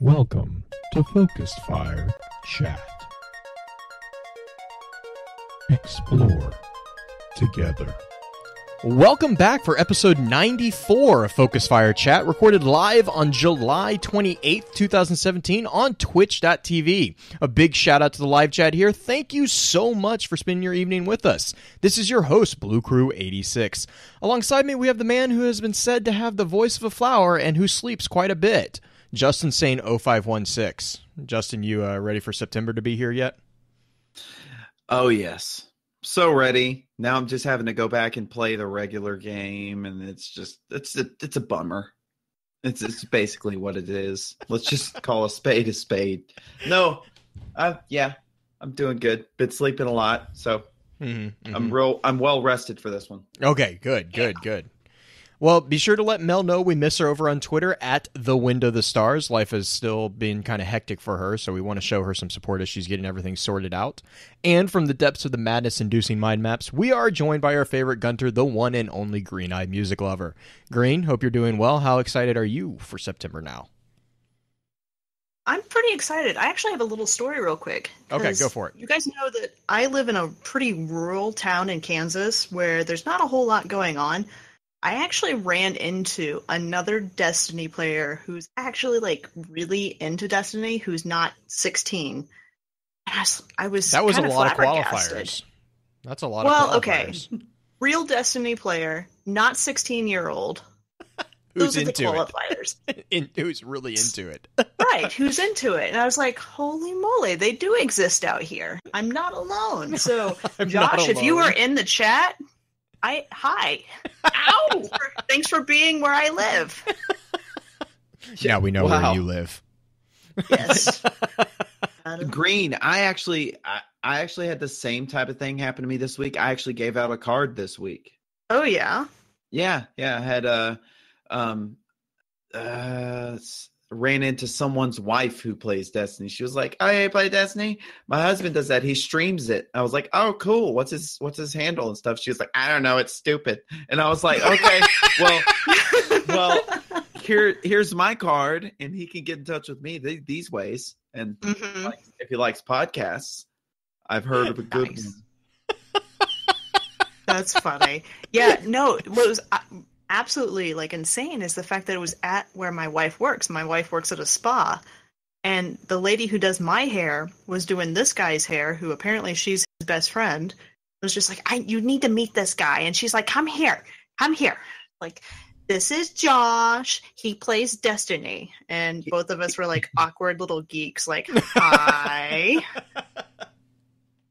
Welcome to Focused Fire Chat. Explore together. Welcome back for episode 94 of Focus Fire Chat, recorded live on July 28th, 2017 on twitch.tv. A big shout out to the live chat here. Thank you so much for spending your evening with us. This is your host, Blue Crew 86. Alongside me, we have the man who has been said to have the voice of a flower and who sleeps quite a bit, Justin Sane 0516. Justin, you uh, ready for September to be here yet? Oh yes, so ready. Now I'm just having to go back and play the regular game, and it's just it's a it's a bummer. It's it's basically what it is. Let's just call a spade a spade. No, uh, yeah, I'm doing good. Been sleeping a lot, so Mm-hmm, I'm real. I'm well rested for this one. Okay, good, good, good. Well, be sure to let Mel know we miss her over on Twitter at the Window the Stars. Life has still been kind of hectic for her, so we want to show her some support as she's getting everything sorted out. And from the depths of the madness inducing mind maps, we are joined by our favorite Gunter, the one and only Green Eye Music Lover. Green, hope you're doing well. How excited are you for September now? I'm pretty excited. I actually have a little story real quick. Okay, go for it. You guys know that I live in a pretty rural town in Kansas where there's not a whole lot going on. I actually ran into another Destiny player who's actually like really into Destiny, who's not 16. I was, I was That was a lot of qualifiers. That's a lot Well, of okay. Real Destiny player, not 16 year old. Who's Those are into it? qualifiers. In, who's really into it? right who's into it and i was like holy moly they do exist out here i'm not alone so josh if you were in the chat i hi ow thanks for being where i live Now we know where you live. yes Green. I actually, I, I actually had the same type of thing happen to me this week. I actually gave out a card this week. oh yeah Yeah, yeah. I had a um uh s- ran into someone's wife who plays Destiny. She was like, "Oh, I play Destiny. My husband does that. He streams it." I was like, "Oh, cool. What's his what's his handle and stuff?" She was like, "I don't know. It's stupid." And I was like, "Okay, well, well, here here's my card, and he can get in touch with me th- these ways." And Mhm. like, if he likes podcasts, I've heard of a good Nice. one. that's funny yeah no what was uh, absolutely like insane is the fact that it was at where my wife works. My wife works at a spa and the lady who does my hair was doing this guy's hair who apparently she's his best friend was just like i you need to meet this guy. And she's like come here come here. Like this is josh. He plays destiny. And both of us were like awkward little geeks like hi.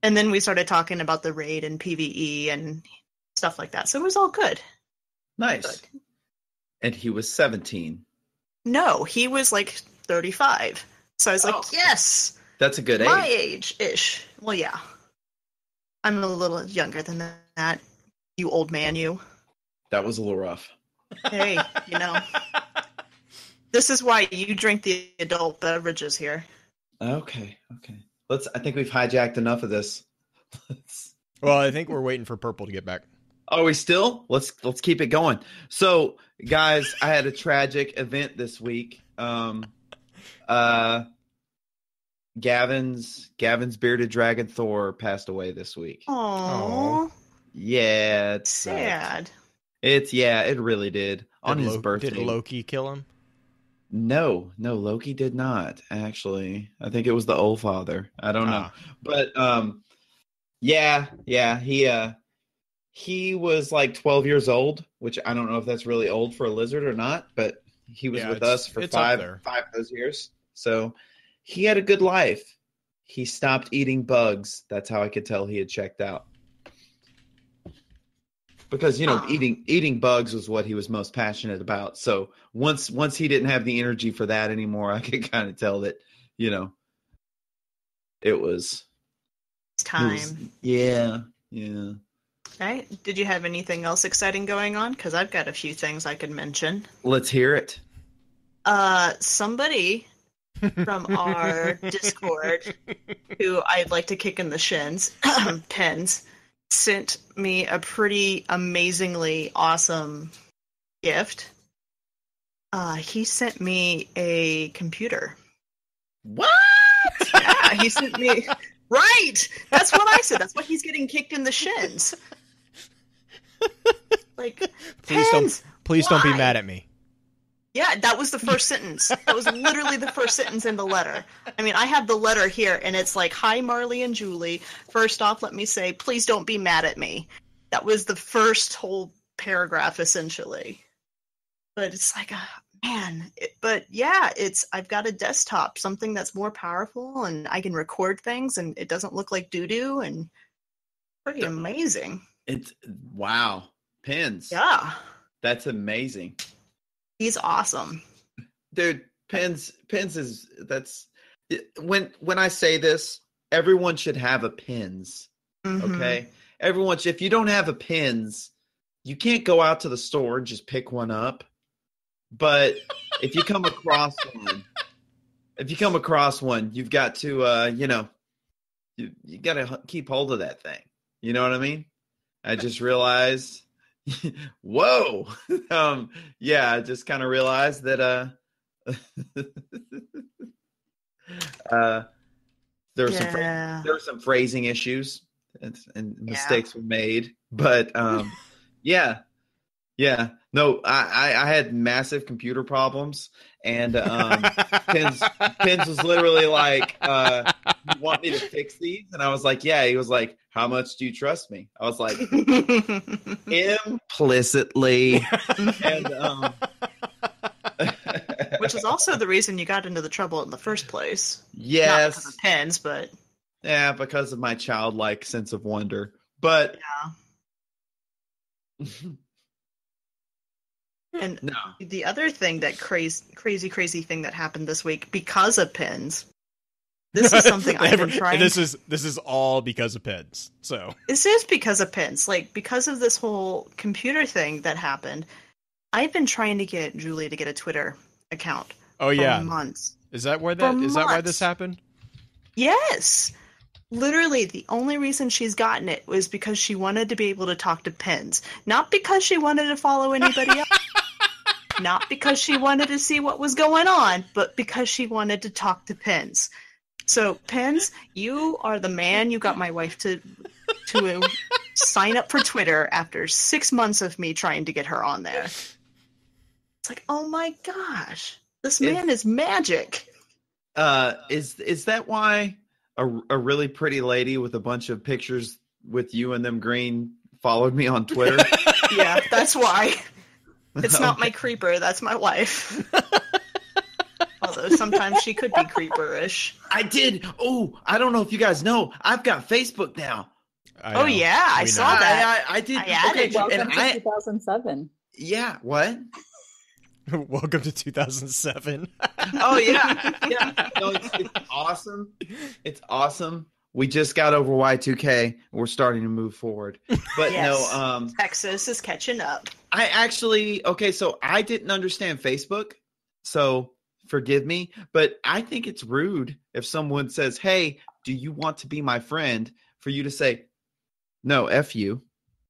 And then we started talking about the raid and pve and stuff like that. So it was all good Nice. And he was 17. no he was like 35 so i was like Oh. yes That's a good age. my age. age ish. Well, yeah. I'm a little younger than that. You old man, you. That was a little rough. Hey, you know. This is why you drink the adult beverages here. Okay, okay. Let's. I think we've hijacked enough of this. Well, I think we're waiting for Purple to get back. Are we still? Let's let's keep it going. So, guys, I had a tragic event this week. Um, uh, Gavin's Gavin's bearded dragon Thor passed away this week. Aww. Yeah, it's Sad. It's yeah, it really did on Did his Lo- birthday. Did Loki kill him? No, no, Loki did not actually. I think it was the All-Father. I don't know. Ah. But um yeah, yeah, he uh he was like 12 years old, which I don't know if that's really old for a lizard or not, but he was Yeah, with us for 5 5 of those years. So he had a good life. He stopped eating bugs. That's how I could tell he had checked out. Because you know, Aw. eating eating bugs was what he was most passionate about. So once once he didn't have the energy for that anymore, I could kind of tell that, you know, it was It's it time. was- yeah, yeah. Right? Did you have anything else exciting going on? Because I've got a few things I could mention. Let's hear it. Uh, somebody from our Discord, who I'd like to kick in the shins, pins, sent me a pretty amazingly awesome gift. Uh, he sent me a computer. What? Yeah, he sent me. Right. That's what I said. That's why he's getting kicked in the shins. Like, Please don't pens. please don't be mad at me. Yeah, that was the first sentence. That was literally the first sentence in the letter. I mean, I have the letter here, and it's like, "Hi, Marley and Julie. First off, let me say, please don't be mad at me." That was the first whole paragraph, essentially. But it's like, uh, man. It, but yeah, it's I've got a desktop, something that's more powerful, and I can record things, and it doesn't look like doo doo, and pretty amazing. It's wow. Pins. Yeah, That's amazing. he's awesome. Dude, pins pins is that's when when I say this, everyone should have a pins. Mhm. Okay. Everyone should, if you don't have a pins, you can't go out to the store and just pick one up. But if you come across one, if you come across one, you've got to uh, you know, you you got to keep hold of that thing. You know what I mean? I just realized whoa. um yeah, I just kind of realized that uh uh there were some phra- there were some phrasing issues and, and mistakes were made but um yeah yeah no I, I i had massive computer problems and um pins pins was literally like uh you want me to fix these and i was like yeah he was like how much do you trust me i was like implicitly and um Which is also the reason you got into the trouble in the first place. Not because yes of pens, but yeah because of my childlike sense of wonder but yeah. And no the other thing that crazy, crazy, crazy thing that happened this week because of pens. This is something I've been trying. This is this is all because of pins. So This is because of pins. Like because of this whole computer thing that happened. I've been trying to get Julie to get a Twitter account oh for yeah, months. is that where that For is that why this happened? Yes. Literally, the only reason she's gotten it was because she wanted to be able to talk to pins, Not because she wanted to follow anybody else. Not because she wanted to see what was going on, but because she wanted to talk to Pens. So, Pens, you are the man. You got my wife to to sign up for Twitter after six months of me trying to get her on there. It's like, oh my gosh, this man is magic. Uh, is is that why a, a really pretty lady with a bunch of pictures with you and them green followed me on Twitter? Yeah, that's why. It's not my creeper, that's my wife. Although sometimes she could be creeperish. I did. Oh, I don't know if you guys know. I've got Facebook now. I Oh, know. yeah, I We saw that. I, I, I did. I added okay, you. and Welcome to I 2007. yeah. What? Welcome to 2007. Oh yeah, yeah. No, it's, it's awesome. It's awesome. We just got over Y2K. We're starting to move forward. But Yes. no, um, Texas is catching up. I actually okay, so I didn't understand Facebook, so forgive me, but I think it's rude if someone says, "Hey, do you want to be my friend?" for you to say, "No, f you,"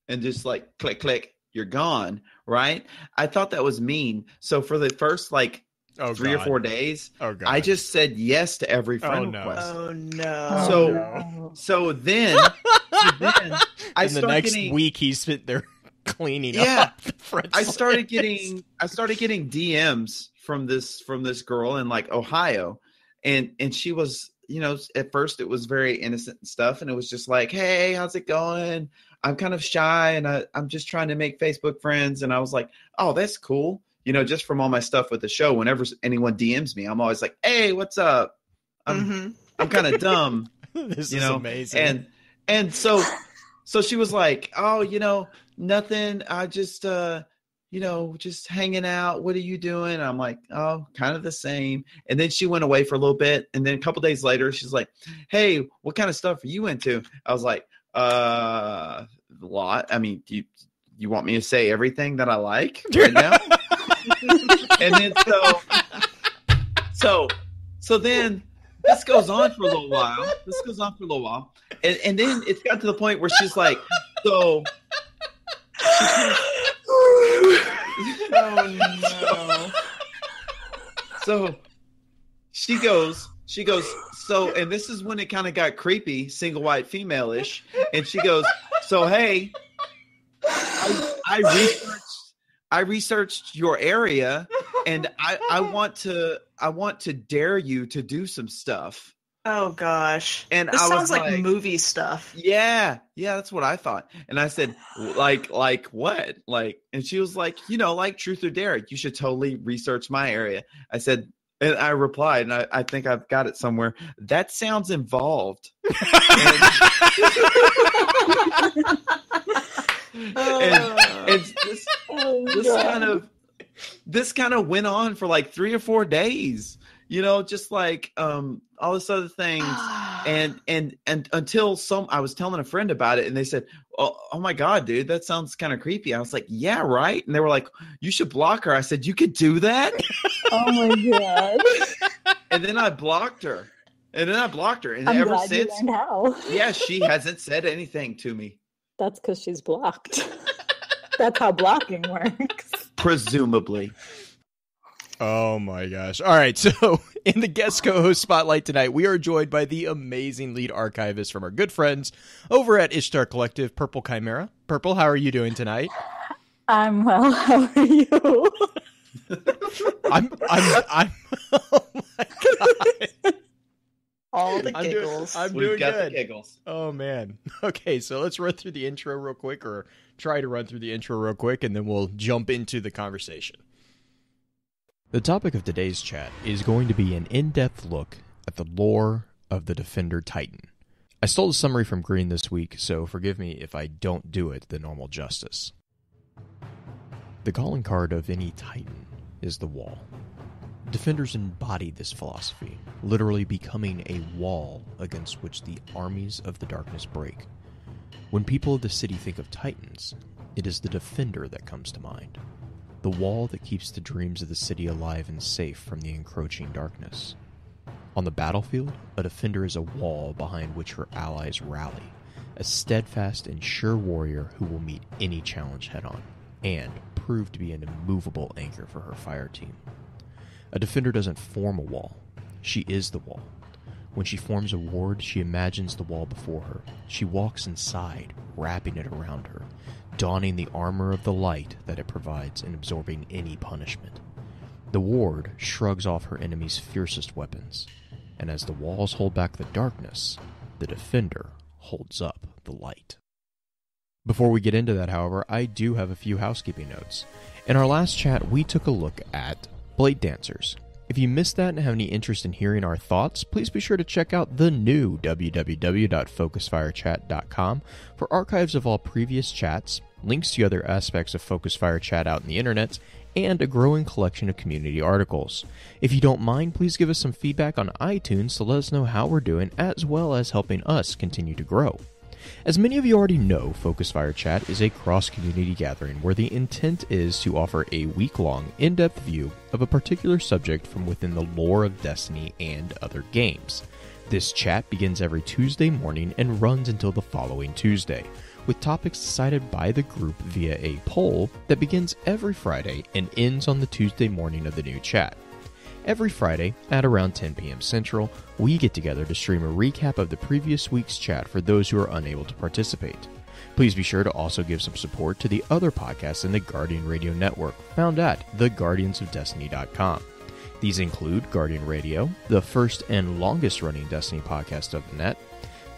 and just like click click, you're gone, right? I thought that was mean. So for the first like Oh, three or four days, Oh god. I just said yes to every Oh, friend no. request. Oh Oh, no. So- no. So then, so then I and the next getting, week he spent there cleaning Yeah. up. the friends I started list. getting I started getting DMs from this from this girl in like Ohio and and she was you know at first it was very innocent and stuff and it was just like hey how's it going I'm kind of shy and I, I'm just trying to make Facebook friends and I was like oh that's cool you know just from all my stuff with the show whenever anyone DMs me I'm always like hey what's up I'm Mhm. I'm kind of dumb this you is know amazing. and and so so she was like oh you know nothing. I just uh you know just hanging out. What are you doing? I'm like oh kind of the same. And then she went away for a little bit. And then a couple days later she's like hey what kind of stuff are you into? I was like uh a lot. I mean do you you want me to say everything that i like right now? And then so so so then this goes on for a little while. This goes on for a little while. And, and then it's got to the point where she's like so oh no. so she goes, she goes, so, and this is when it kind of got creepy, single white female ish. And she goes, so, hey, I, I researched, I researched your area and I, I want to, I want to dare you to do some stuff. Oh gosh. And This I sounds was like, like, movie stuff. yeah, yeah, that's what I thought. And I said, like, like what? Like, and she was like, you know, like truth or dare. You should totally research my area. I said, and I replied, and I, I think I've got it somewhere. That sounds involved. and, and this Oh, this kind of this kind of went on for like three or four days. You know, just like um all this other things and and and until some i was telling a friend about it and they said oh, oh my god dude that sounds kind of creepy i was like yeah right and they were like you should block her i said you could do that oh my god. and then i blocked her and then i blocked her and I'm ever since you learned how. yeah she hasn't said anything to me That's because she's blocked. That's how blocking works. presumably Oh my gosh. All right. So, in the guest co host spotlight tonight, we are joined by the amazing lead archivist from our good friends over at Ishtar Collective, Purple Chimera. Purple, how are you doing tonight? I'm well. How are you? I'm, I'm, I'm, oh my God. All the I'm doing- giggles. I'm we've doing got good. the giggles Oh man. Okay, so let's run through the intro real quick, or try to run through the intro real quick, and then we'll jump into the conversation. The topic of today's chat is going to be an in depth look at the lore of the Defender Titan. I stole the summary from Green this week, so forgive me if I don't do it the normal justice. The calling card of any Titan is the wall. Defenders embody this philosophy, literally becoming a wall against which the armies of the darkness break. When people of the city think of Titans, it is the Defender that comes to mind. The wall that keeps the dreams of the city alive and safe from the encroaching darkness. On the battlefield, a Defender is a wall behind which her allies rally, a steadfast and sure warrior who will meet any challenge head on, and prove to be an immovable anchor for her fire team. A defender doesn't form a wall, she is the wall. When she forms a ward, she imagines the wall before her. She walks inside, wrapping it around her, donning the armor of the light that it provides and absorbing any punishment. The ward shrugs off her enemy's fiercest weapons, and as the walls hold back the darkness, the defender holds up the light. Before we get into that, however, I do have a few housekeeping notes. In our last chat, we took a look at Blade Dancers. If you missed that and have any interest in hearing our thoughts, please be sure to check out the new www.focusfirechat.com for archives of all previous chats, links to other aspects of Focus Fire Chat out in the internet, and a growing collection of community articles. If you don't mind, please give us some feedback on iTunes to let us know how we're doing, as well as helping us continue to grow. As many of you already know, Focus Fire Chat is a cross community gathering where the intent is to offer a week long, in depth view of a particular subject from within the lore of Destiny and other games. This chat begins every Tuesday morning and runs until the following Tuesday, with topics decided by the group via a poll that begins every Friday and ends on the Tuesday morning of the new chat. Every Friday at around 10 p.m. Central, we get together to stream a recap of the previous week's chat for those who are unable to participate. Please be sure to also give some support to the other podcasts in the Guardian Radio Network, found at theguardiansofdestiny.com. These include Guardian Radio, the first and longest running Destiny podcast of the net,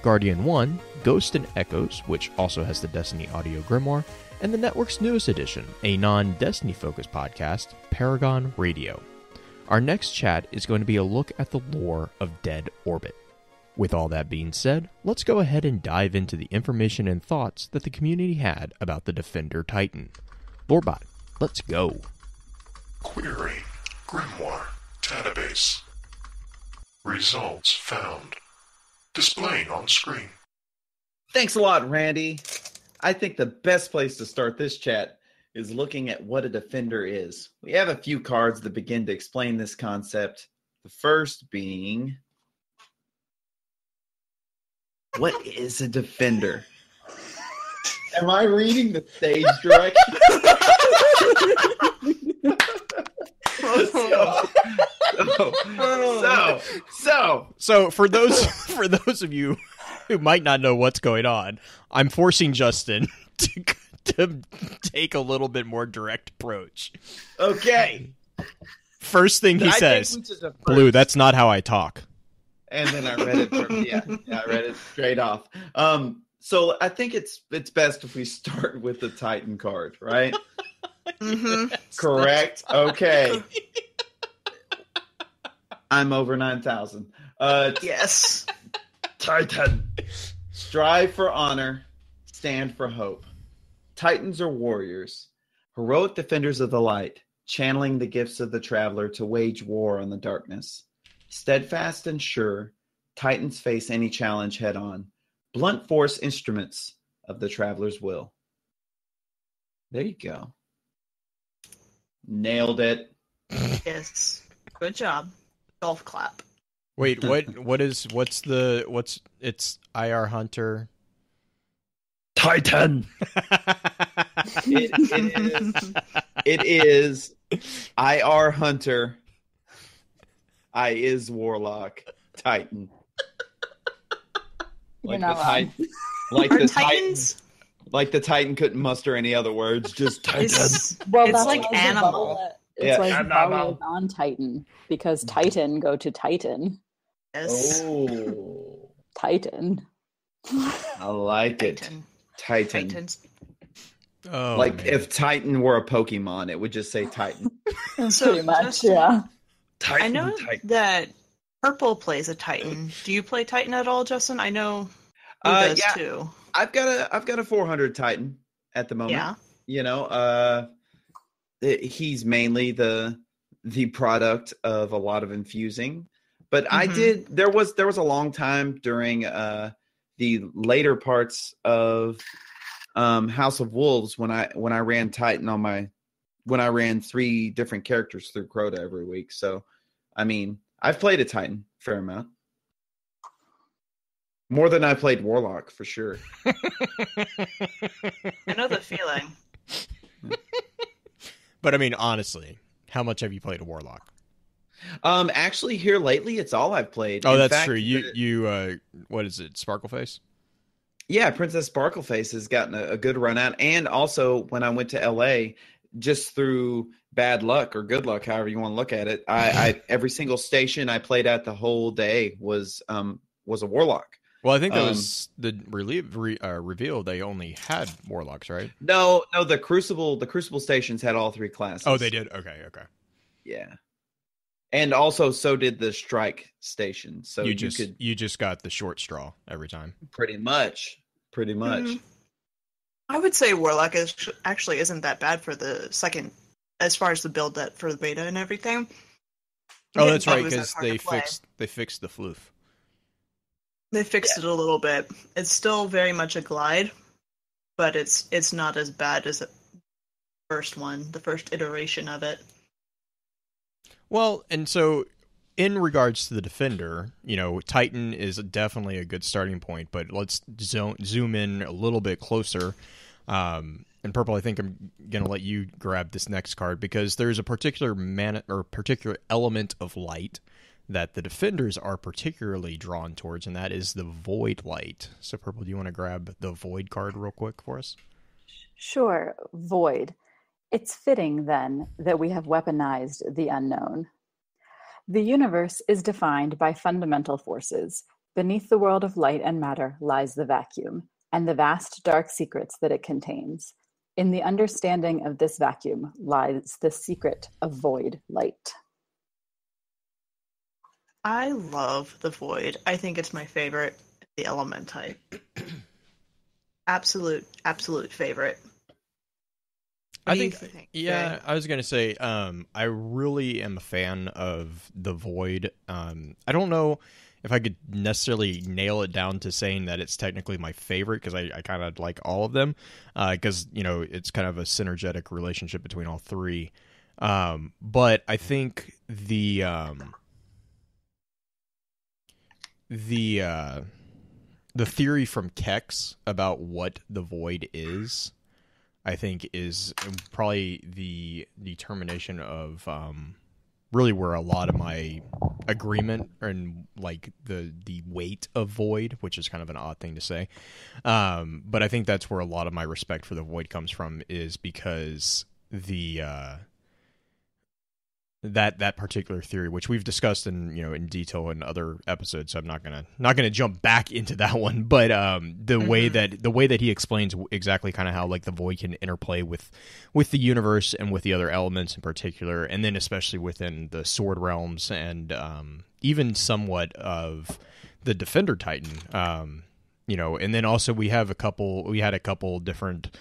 Guardian 1, Ghost and Echoes, which also has the Destiny audio grimoire, and the network's newest edition, a non Destiny focused podcast, Paragon Radio. Our next chat is going to be a look at the lore of Dead Orbit. With all that being said, let's go ahead and dive into the information and thoughts that the community had about the Defender Titan. Lorebot, let's go. Query Grimoire Database. Results found. Displaying on screen. Thanks a lot, Randy. I think the best place to start this chat is looking at what a defender is. We have a few cards that begin to explain this concept. The first being What is a defender? Am I reading the stage direction? Let's. So, so, oh. so, So for those for those of you who might not know what's going on, I'm forcing Justin to to take a little bit more direct approach. okay. First thing he I says, we should defer- "Blue, that's not how I talk." and then I read it. From, yeah, yeah, I read it straight off. Um, so I think it's it's best if we start with the Titan card, right? hmm Correct. Okay. I'm over nine thousand. Uh, Yes. Titan. Strive for honor, stand for hope. Titans are warriors, heroic defenders of the light, channeling the gifts of the traveler to wage war on the darkness. Steadfast and sure, Titans face any challenge head on, blunt force instruments of the traveler's will. There you go. Nailed it. Yes. Good job. Golf clap. Wait, what? What is? What's the? What's? It's IR Hunter. Titan. It, it is. It is IR Hunter. I is Warlock Titan. Like the not. Titan. Like Are the Titan. Titans? Like the Titan couldn't muster any other words. Just Titan. It's, Well, It's like animal. It's Yeah, like animal. vowel on Titan because Titan go to Titan. Yes. Oh, Titan. I like it. Titan. Titan. Titans. Oh, like man. if Titan were a Pokemon, it would just say Titan. So, Pretty much, Justin, yeah. Titan. I know Titan. that Purple plays a Titan. Do you play Titan at all, Justin? I know who Uh, does yeah. too. I've got a I've got a 400 Titan at the moment. Yeah. you know uh it- he's mainly the the product of a lot of infusing but i Mhm. did there was there was a long time during uh the later parts of um house of wolves when i when i ran titan on my when i ran three different characters through crota every week so i mean i've played a titan fair amount more than i played warlock for sure I know the feeling. but I mean, honestly, how much have you played a Warlock? Um, actually, here lately, it's all I've played. Oh, In that's fact, true. You you uh, what is it? Sparkleface. yeah, Princess Sparkleface has gotten a, a good run out, and also when I went to L.A., just through bad luck or good luck, however you want to look at it, I, I every single station I played at the whole day was um was a warlock. Well, I think that Um, was the relieve, re, uh, reveal. They only had Warlocks, right? No, no, the Crucible, the Crucible stations had all three classes. Oh, they did. Okay, okay. Yeah, and also so did the Strike station. So you you, just could you just got the short straw every time. pretty much, pretty much. Mhm. I would say Warlock is actually isn't that bad for the second, as far as the build that for the beta and everything. Oh, Didn't that's right was that because they fixed they fixed the floof. They fixed it a little bit. It's still very much a glide, but it's it's not as bad as the first one, the first iteration of it. Well, and so in regards to the defender, you know, Titan is definitely a good starting point, but let's zo- zoom in a little bit closer. Um, and purple, I think I'm gonna let you grab this next card because there's a particular man or particular element of light that the defenders are particularly drawn towards, and that is the void light. So, purple, do you want to grab the void card real quick for us? Sure, void. It's fitting then that we have weaponized the unknown. The universe is defined by fundamental forces. Beneath the world of light and matter lies the vacuum and the vast dark secrets that it contains. In the understanding of this vacuum lies the secret of void light. I love the void. I think it's my favorite, the element type. absolute, absolute favorite. What I think, think, yeah? I was gonna say, um, I really am a fan of the Void. Um, I don't know if I could necessarily nail it down to saying that it's technically my favorite because I, I kind of like all of them because you know it's kind of a synergetic relationship between all three. Um, but I think the um, the uh, the theory from Kex about what the Void is. I think is probably the determination of um, really where a lot of my agreement and like the the weight of void which is kind of an odd thing to say um but i think that's where a lot of my respect for the void comes from is because the uh that that particular theory which we've discussed in you know in detail in other episodes so i'm not gonna not gonna jump back into that one but um the way Mhm. that the way that he explains exactly kind of how like the void can interplay with with the universe and with the other elements in particular and then especially within the sword realms and um even somewhat of the defender titan um you know and then also we have a couple we had a couple different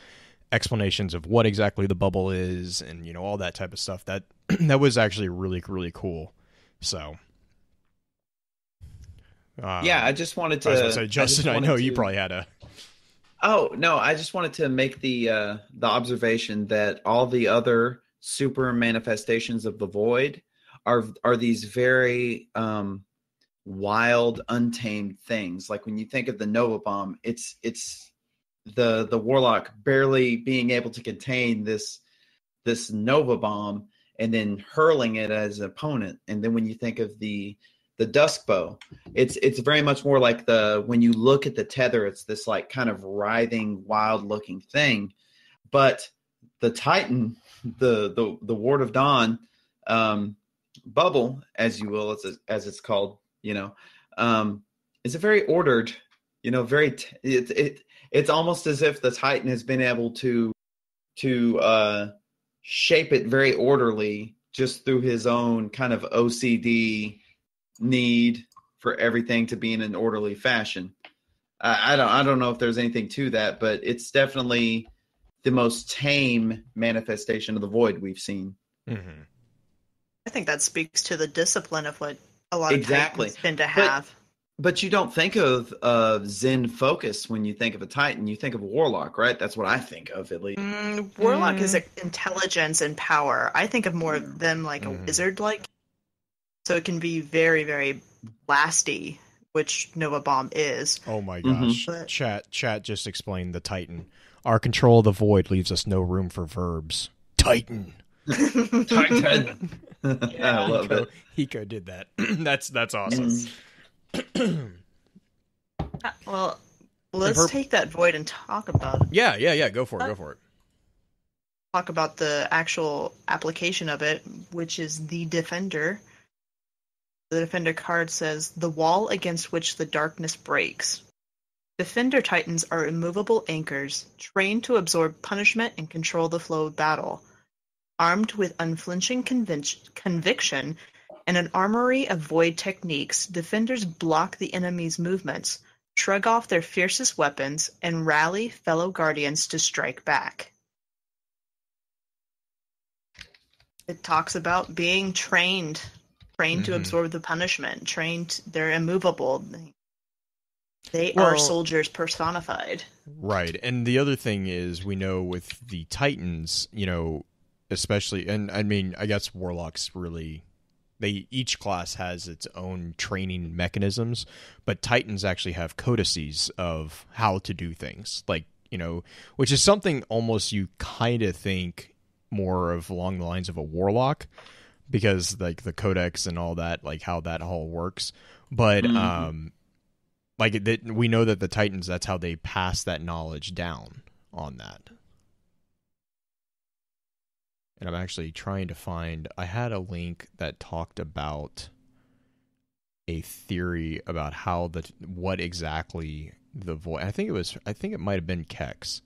explanations of what exactly the bubble is and you know all that type of stuff that that was actually really really cool so um, yeah, I just wanted to. I say, Justin, I, wanted know you probably had a. Oh no, I just wanted to make the uh, the observation that all the other super manifestations of the void are are these very um, wild, untamed things. Like when you think of the Nova Bomb, it's it's the the warlock barely being able to contain this this Nova Bomb and then hurling it as an opponent. And then when you think of the the dusk bow it's it's very much more like the when you look at the tether it's this like kind of writhing wild looking thing but the titan the the the ward of dawn um bubble as you will as, as it's called you know um is a very ordered you know very t- it, it it's almost as if the titan has been able to to uh shape it very orderly just through his own kind of ocd need for everything to be in an orderly fashion. I, I don't I don't know if there's anything to that, but it's definitely the most tame manifestation of the void we've seen. Mm-hmm. I think that speaks to the discipline of what a lot of Exactly. Titans tend to have. But you don't think of uh, Zen focus when you think of a Titan. You think of a Warlock, right? That's what I think of at least. Mm, Warlock is like intelligence and power. I think of more of them like a Mhm. wizard like. So it can be very, very blasty, which Nova Bomb is. Oh my Mhm. gosh! But- Chat chat just explained the Titan. Our control of the void leaves us no room for verbs. Titan. Titan. I love Hiko, it. Hiko did that. that's that's awesome. Mm. Uh, well, let's take that void and talk about it. yeah, yeah, yeah. Go for it. Go for it. talk about the actual application of it, which is the Defender. The Defender card says, The wall against which the darkness breaks. Defender Titans are immovable anchors, trained to absorb punishment and control the flow of battle. Armed with unflinching convinc- conviction and an armory of void techniques, defenders block the enemy's movements, shrug off their fiercest weapons, and rally fellow guardians to strike back. It talks about being trained, trained to Mhm. absorb the punishment, trained, they're immovable. They are soldiers personified. Right. And the other thing is we know with the Titans, you know, especially and I mean, I guess Warlocks really they each class has its own training mechanisms, but Titans actually have codices of how to do things. Like, you know, which is something almost you kind of think more of along the lines of a warlock because like the codex and all that, like how that all works. But Mhm. um like that we know that the titans that's how they pass that knowledge down on that and i'm actually trying to find i had a link that talked about a theory about how the what exactly the void i think it was i think it might have been kex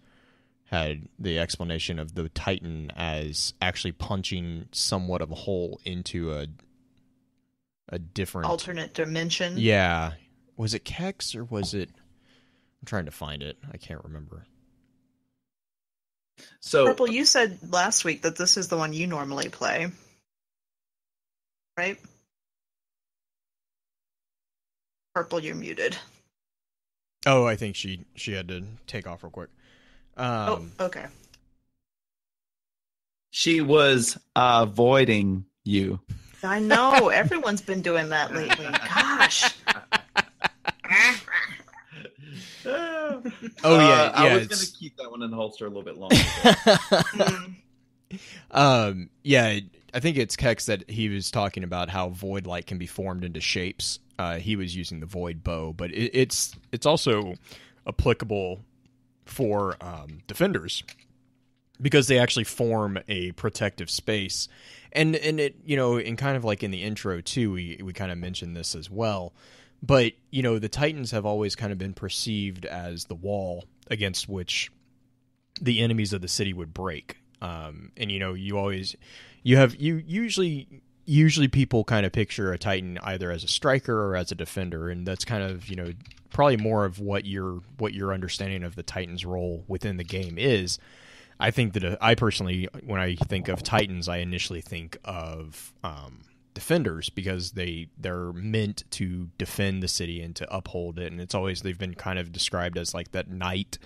had the explanation of the titan as actually punching somewhat of a hole into a a different Alternate dimension. yeah. Was it Kex or was it I'm trying to find it. I can't remember. So Purple, you said last week that this is the one you normally play. Right? Purple, you're muted. Oh, I think she she had to take off real quick. Um oh, okay. she was avoiding you. I know. Everyone's been doing that lately. Gosh. oh yeah, I yeah, was it's- gonna keep that one in the holster a little bit longer. Um yeah, I think it's Kex that he was talking about how void light can be formed into shapes. Uh, he was using the void bow, but it, it's it's also applicable for um, defenders because they actually form a protective space, and and it you know in kind of like in the intro too, we we kind of mentioned this as well. But you know the Titans have always kind of been perceived as the wall against which the enemies of the city would break. Um, and you know you always you have you usually usually people kind of picture a titan either as a striker or as a defender and that's kind of you know probably more of what your what your understanding of the titan's role within the game is i think that uh, i personally when i think of titans i initially think of um, defenders because they they're meant to defend the city and to uphold it and it's always they've been kind of described as like that knight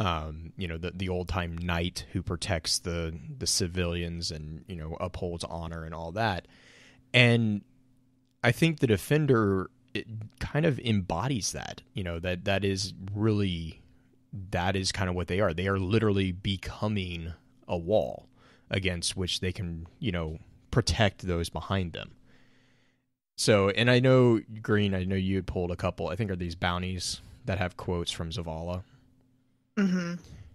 um, you know, the the old time knight who protects the the civilians and you know upholds honor and all that. And I think the defender it kind of embodies that. You know that that is really that is kind of what they are. They are literally becoming a wall against which they can you know protect those behind them. So, and I know Green, I know you had pulled a couple. I think are these bounties that have quotes from Zavala. Mm-hmm.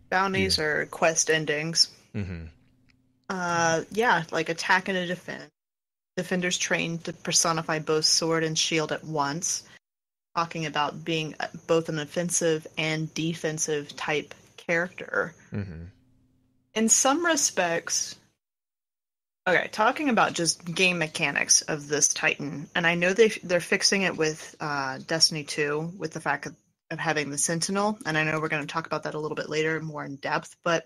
Bounties Yeah. or quest endings. Mm-hmm. Uh, yeah, like attack and a defend. Defenders trained to personify both sword and shield at once, talking about being uh, both an offensive and defensive type character. Mm-hmm. In some respects, okay, talking about just game mechanics of this Titan, and I know they they're fixing it with uh, Destiny Two with the fact of, of having the Sentinel, and I know we're going to talk about that a little bit later, more in depth, but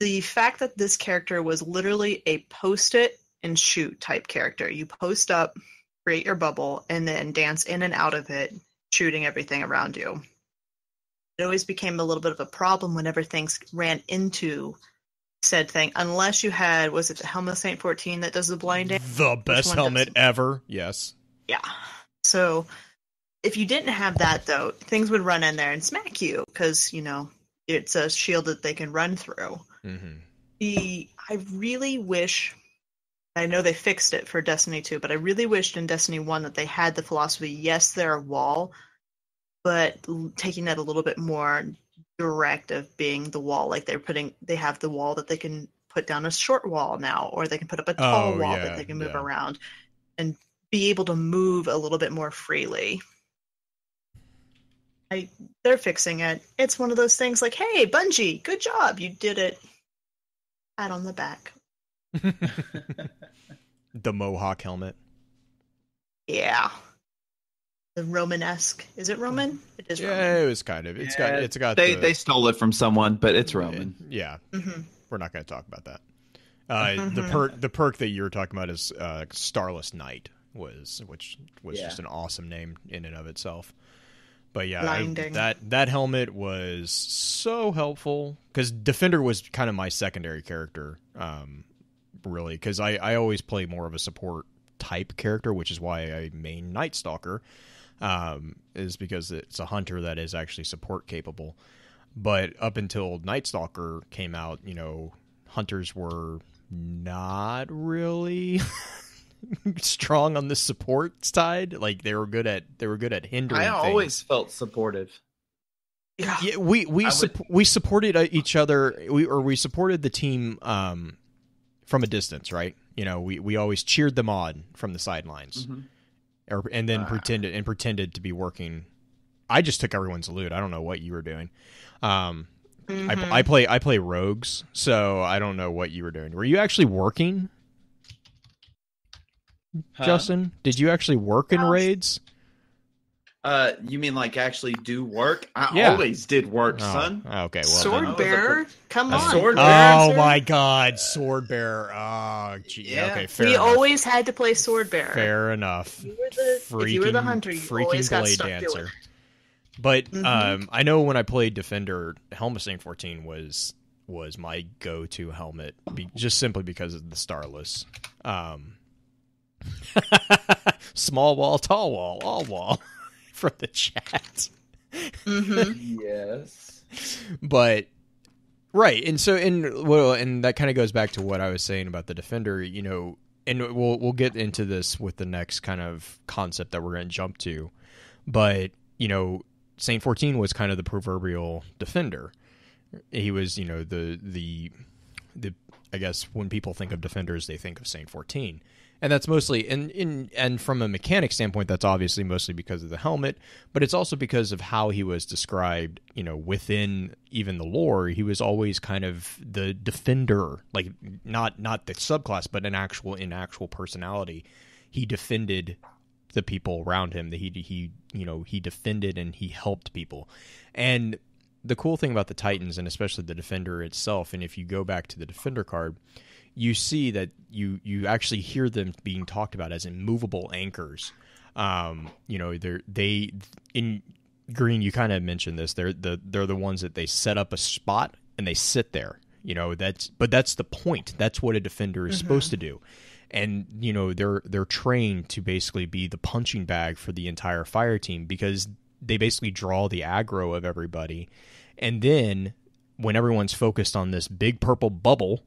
the fact that this character was literally a post it and shoot type character. You post up, create your bubble, and then dance in and out of it, shooting everything around you. It always became a little bit of a problem whenever things ran into said thing, unless you had, was it the Helm of Saint 14 that does the blinding? The best helmet does? ever. Yes. Yeah. So if you didn't have that, though, things would run in there and smack you because, you know, it's a shield that they can run through. Mm-hmm. the I really wish I know they fixed it for Destiny 2, but I really wished in Destiny 1 that they had the philosophy yes, they're a wall, but taking that a little bit more direct of being the wall. Like they're putting, they have the wall that they can put down a short wall now, or they can put up a tall Oh, wall yeah, that they can move yeah. around and be able to move a little bit more freely. I, they're fixing it. It's one of those things like, hey, Bungie, good job. You did it. Pat on the back. the Mohawk helmet. Yeah. The Romanesque. Is it Roman? It is Yeah, it was kind of. It's got. Yeah, It's got. they the, they stole it from someone, but it's Roman. Yeah, Roman. hmm we're not going to talk about that. Uh, The Mhm. perk. The perk that you were talking about is uh, Starless Night was, which was Yeah. just an awesome name in and of itself. But yeah, I- that that helmet was so helpful because Defender was kind of my secondary character, um, really, because I I always play more of a support type character, which is why I main Night Stalker, um, is because it's a hunter that is actually support capable. But up until Night Stalker came out, you know, hunters were not really strong on the support side. Like they were good at they were good at hindering. I things. always felt supportive. Yeah. Yeah, we we I would- we supported uh, each other. We or we supported the team um, from a distance, right? You know, we, we always cheered them on from the sidelines, Mhm. Or and then Ah. pretended and pretended to be working. I just took everyone's loot. I don't know what you were doing. Um, Mhm. I, I play I play rogues, so I don't know what you were doing. Were you actually working, Huh? Justin? Did you actually work in Um, raids? Uh, you mean like actually do work? I Yeah. always did work, Oh, son. okay, well, Sword I was bearer? Come on. sword Oh bearer. my God, sword bearer! Oh, gee, Yeah. okay, fair we enough. always had to play sword bearer. Fair enough. If you were the, if you were the Freaking- hunter, you freaking always got blade stuck dancer. doing it. But Mhm. um, I know when I played Defender, Helm of Saint 14 was was my go to helmet, be, just simply because of the Starless. Um, small wall, tall wall, all wall from the chat. Mhm. Yes. But Right, and so and well, and that kind of goes back to what I was saying about the defender. You know, and we'll we'll get into this with the next kind of concept that we're going to jump to, but you know, Saint Fourteen was kind of the proverbial defender. He was, you know, the the the I guess when people think of defenders, they think of Saint Fourteen and that's mostly and in and from a mechanic standpoint that's obviously mostly because of the helmet but it's also because of how he was described you know within even the lore. He was always kind of the defender like not not the subclass but an actual in actual personality. He defended the people around him that he he you know he defended and he helped people. And the cool thing about the titans and especially the defender itself and if you go back to the defender card you see that you you actually hear them being talked about as immovable anchors. Um, you know, they're they in green. You kind of mentioned this. They're the they're the ones that they set up a spot and they sit there. You know, that's but that's the point. That's what a defender is mm-hmm. supposed to do. And you know they're they're trained to basically be the punching bag for the entire fire team because they basically draw the aggro of everybody, and then when everyone's focused on this big purple bubble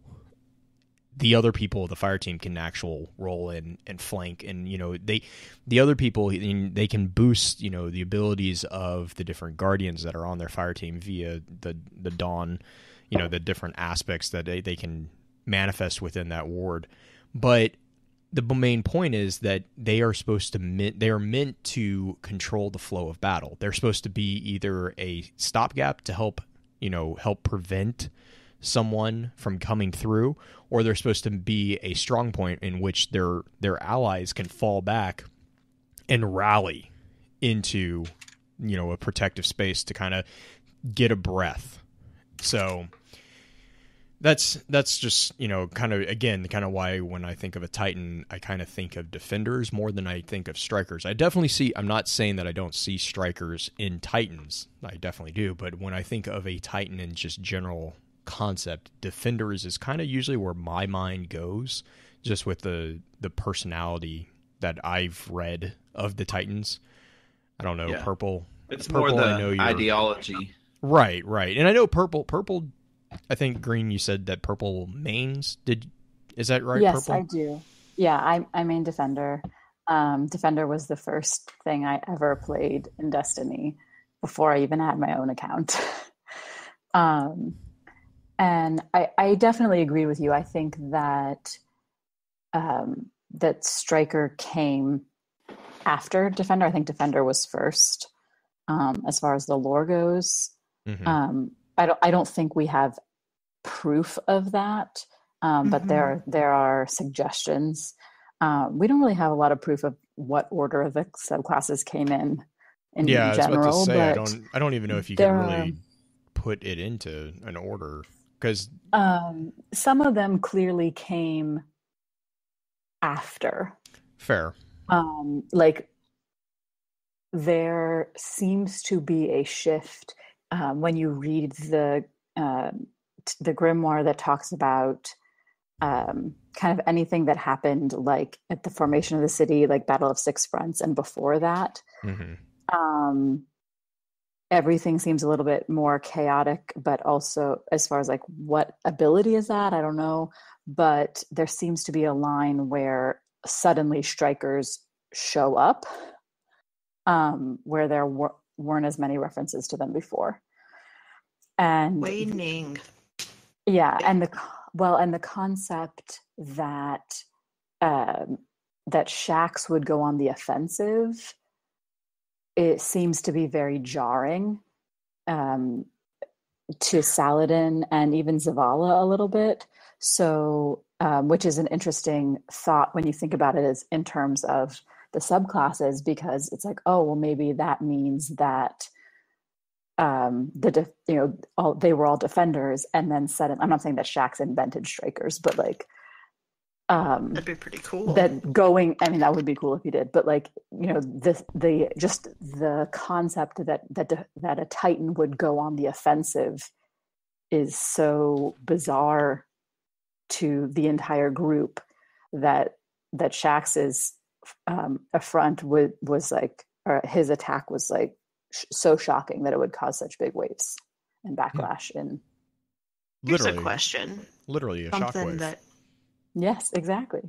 the other people of the fire team can actual roll in and flank. And you know they the other people they can boost you know the abilities of the different guardians that are on their fire team via the the dawn you know the different aspects that they, they can manifest within that ward. But the main point is that they are supposed to they are meant to control the flow of battle. They're supposed to be either a stopgap to help you know help prevent someone from coming through, or they're supposed to be a strong point in which their their allies can fall back and rally into you know a protective space to kind of get a breath. So that's that's just you know kind of again kind of why when I think of a Titan I kind of think of defenders more than I think of strikers. I definitely see. I'm not saying that I don't see strikers in Titans. I definitely do. But when I think of a Titan in just general concept, defenders is kind of usually where my mind goes, just with the the personality that I've read of the Titans. I don't know, yeah. purple. It's purple, more the ideology. Right, right. And I know purple purple I think green you said that purple mains. Did is that right? Yes, purple? I do. Yeah, I I main defender. Um, defender was the first thing I ever played in Destiny before I even had my own account. um, and I, I definitely agree with you. I think that um, that Striker came after Defender. I think Defender was first um, as far as the lore goes. Mm-hmm. Um, I don't. I don't think we have proof of that, mm-hmm. but there mm-hmm. there are suggestions. Uh, we don't really have a lot of proof of what order the subclasses came in. In yeah, general, I was about to say, I don't. I don't even know if you can really put it into an order because um, some of them clearly came after. Fair. Um, like there seems to be a shift um, when you read the uh, the grimoire that talks about um, kind of anything that happened like at the formation of the city, like Battle of Six Fronts, and before that. Mm-hmm. Um, everything seems a little bit more chaotic but also as far as like what ability is that? I don't know. But there seems to be a line where suddenly strikers show up um, where there were, weren't as many references to them before. And waning. Yeah and the well and the concept that um, that Shaxx would go on the offensive it seems to be very jarring um, to Saladin and even Zavala a little bit. So, um, which is an interesting thought when you think about it as in terms of the subclasses, because it's like, oh, well, maybe that means that um, the you know all, they were all defenders, and then sudden. I'm not saying that Shaxx invented strikers, but like um that'd be pretty cool that going i mean that would be cool if you did but like you know the the just the concept that that that a titan would go on the offensive is so bizarre to the entire group that that Shaxx's um affront would was like or his attack was like sh- so shocking that it would cause such big waves and backlash in Here's literally, a question. literally a Something shockwave. that Yes, exactly.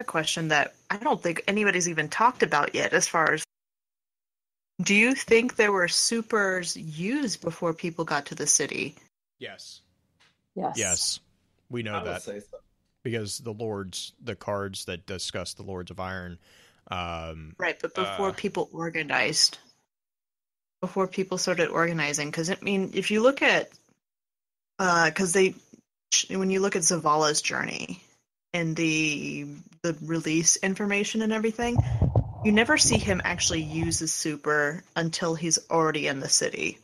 a question that I don't think anybody's even talked about yet as far as do you think there were supers used before people got to the city? yes, Yes. yes, we know I would that say so. because the lords, the cards that discuss the Lords of Iron, um, Right, but before Uh. people organized, before people started organizing, because I mean, if you look at, because they, when you look at Zavala's journey and the the release information and everything, you never see him actually use the super until he's already in the city,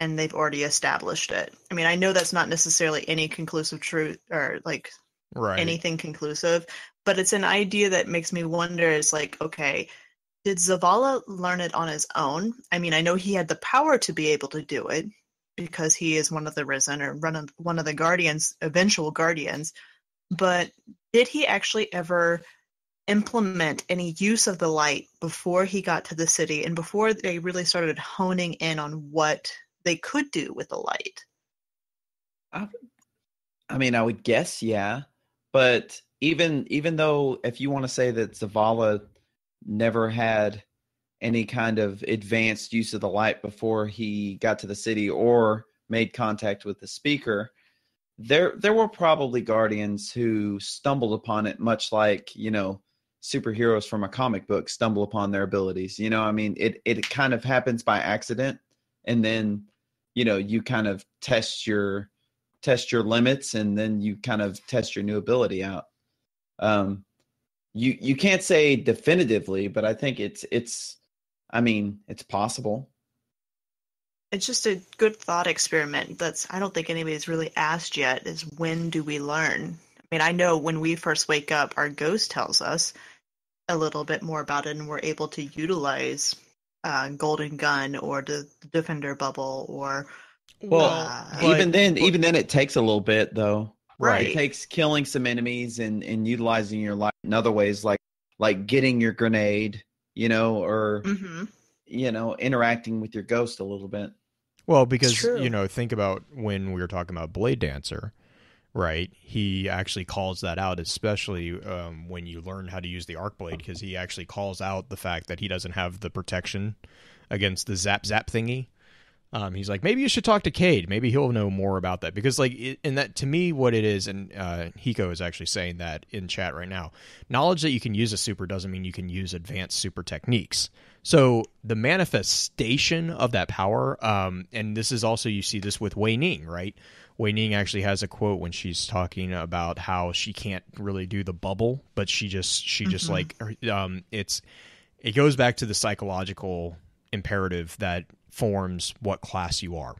and they've already established it. I mean, I know that's not necessarily any conclusive truth or like right, anything conclusive, but it's an idea that makes me wonder is like, okay, did Zavala learn it on his own? I mean, I know he had the power to be able to do it because he is one of the risen or one of, one of the guardians, eventual guardians, but did he actually ever implement any use of the light before he got to the city and before they really started honing in on what they could do with the light? I mean, I would guess, yeah. But even even though if you want to say that Zavala never had any kind of advanced use of the light before he got to the city or made contact with the speaker, there there were probably guardians who stumbled upon it much like, you know, superheroes from a comic book stumble upon their abilities. You know, I mean, it it kind of happens by accident and then, you know, you kind of test your test your limits and then you kind of test your new ability out um you you can't say definitively but i think it's it's i mean it's possible. It's just a good thought experiment that's i don't think anybody's really asked yet is when do we learn? I mean i know when we first wake up our ghost tells us a little bit more about it and we're able to utilize uh, golden gun or the defender bubble or Well, uh, but- even then even then it takes a little bit though. Right. It takes killing some enemies and and utilizing your life in other ways like like getting your grenade you know or hmm you know interacting with your ghost a little bit Well, because you know, think about when we were talking about Blade Dancer, right? He actually calls that out, especially um, when you learn how to use the arc blade, because he actually calls out the fact that he doesn't have the protection against the zap zap thingy. Um, he's like, maybe you should talk to Cayde. Maybe he'll know more about that because, like, it, and that to me, what it is, and uh, Hiko is actually saying that in chat right now. Knowledge that you can use a super doesn't mean you can use advanced super techniques. So the manifestation of that power, um, and this is also you see this with Wei Ning, right? Wei Ning actually has a quote when she's talking about how she can't really do the bubble, but she just she just Mhm. like um, it's it goes back to the psychological imperative that forms what class you are.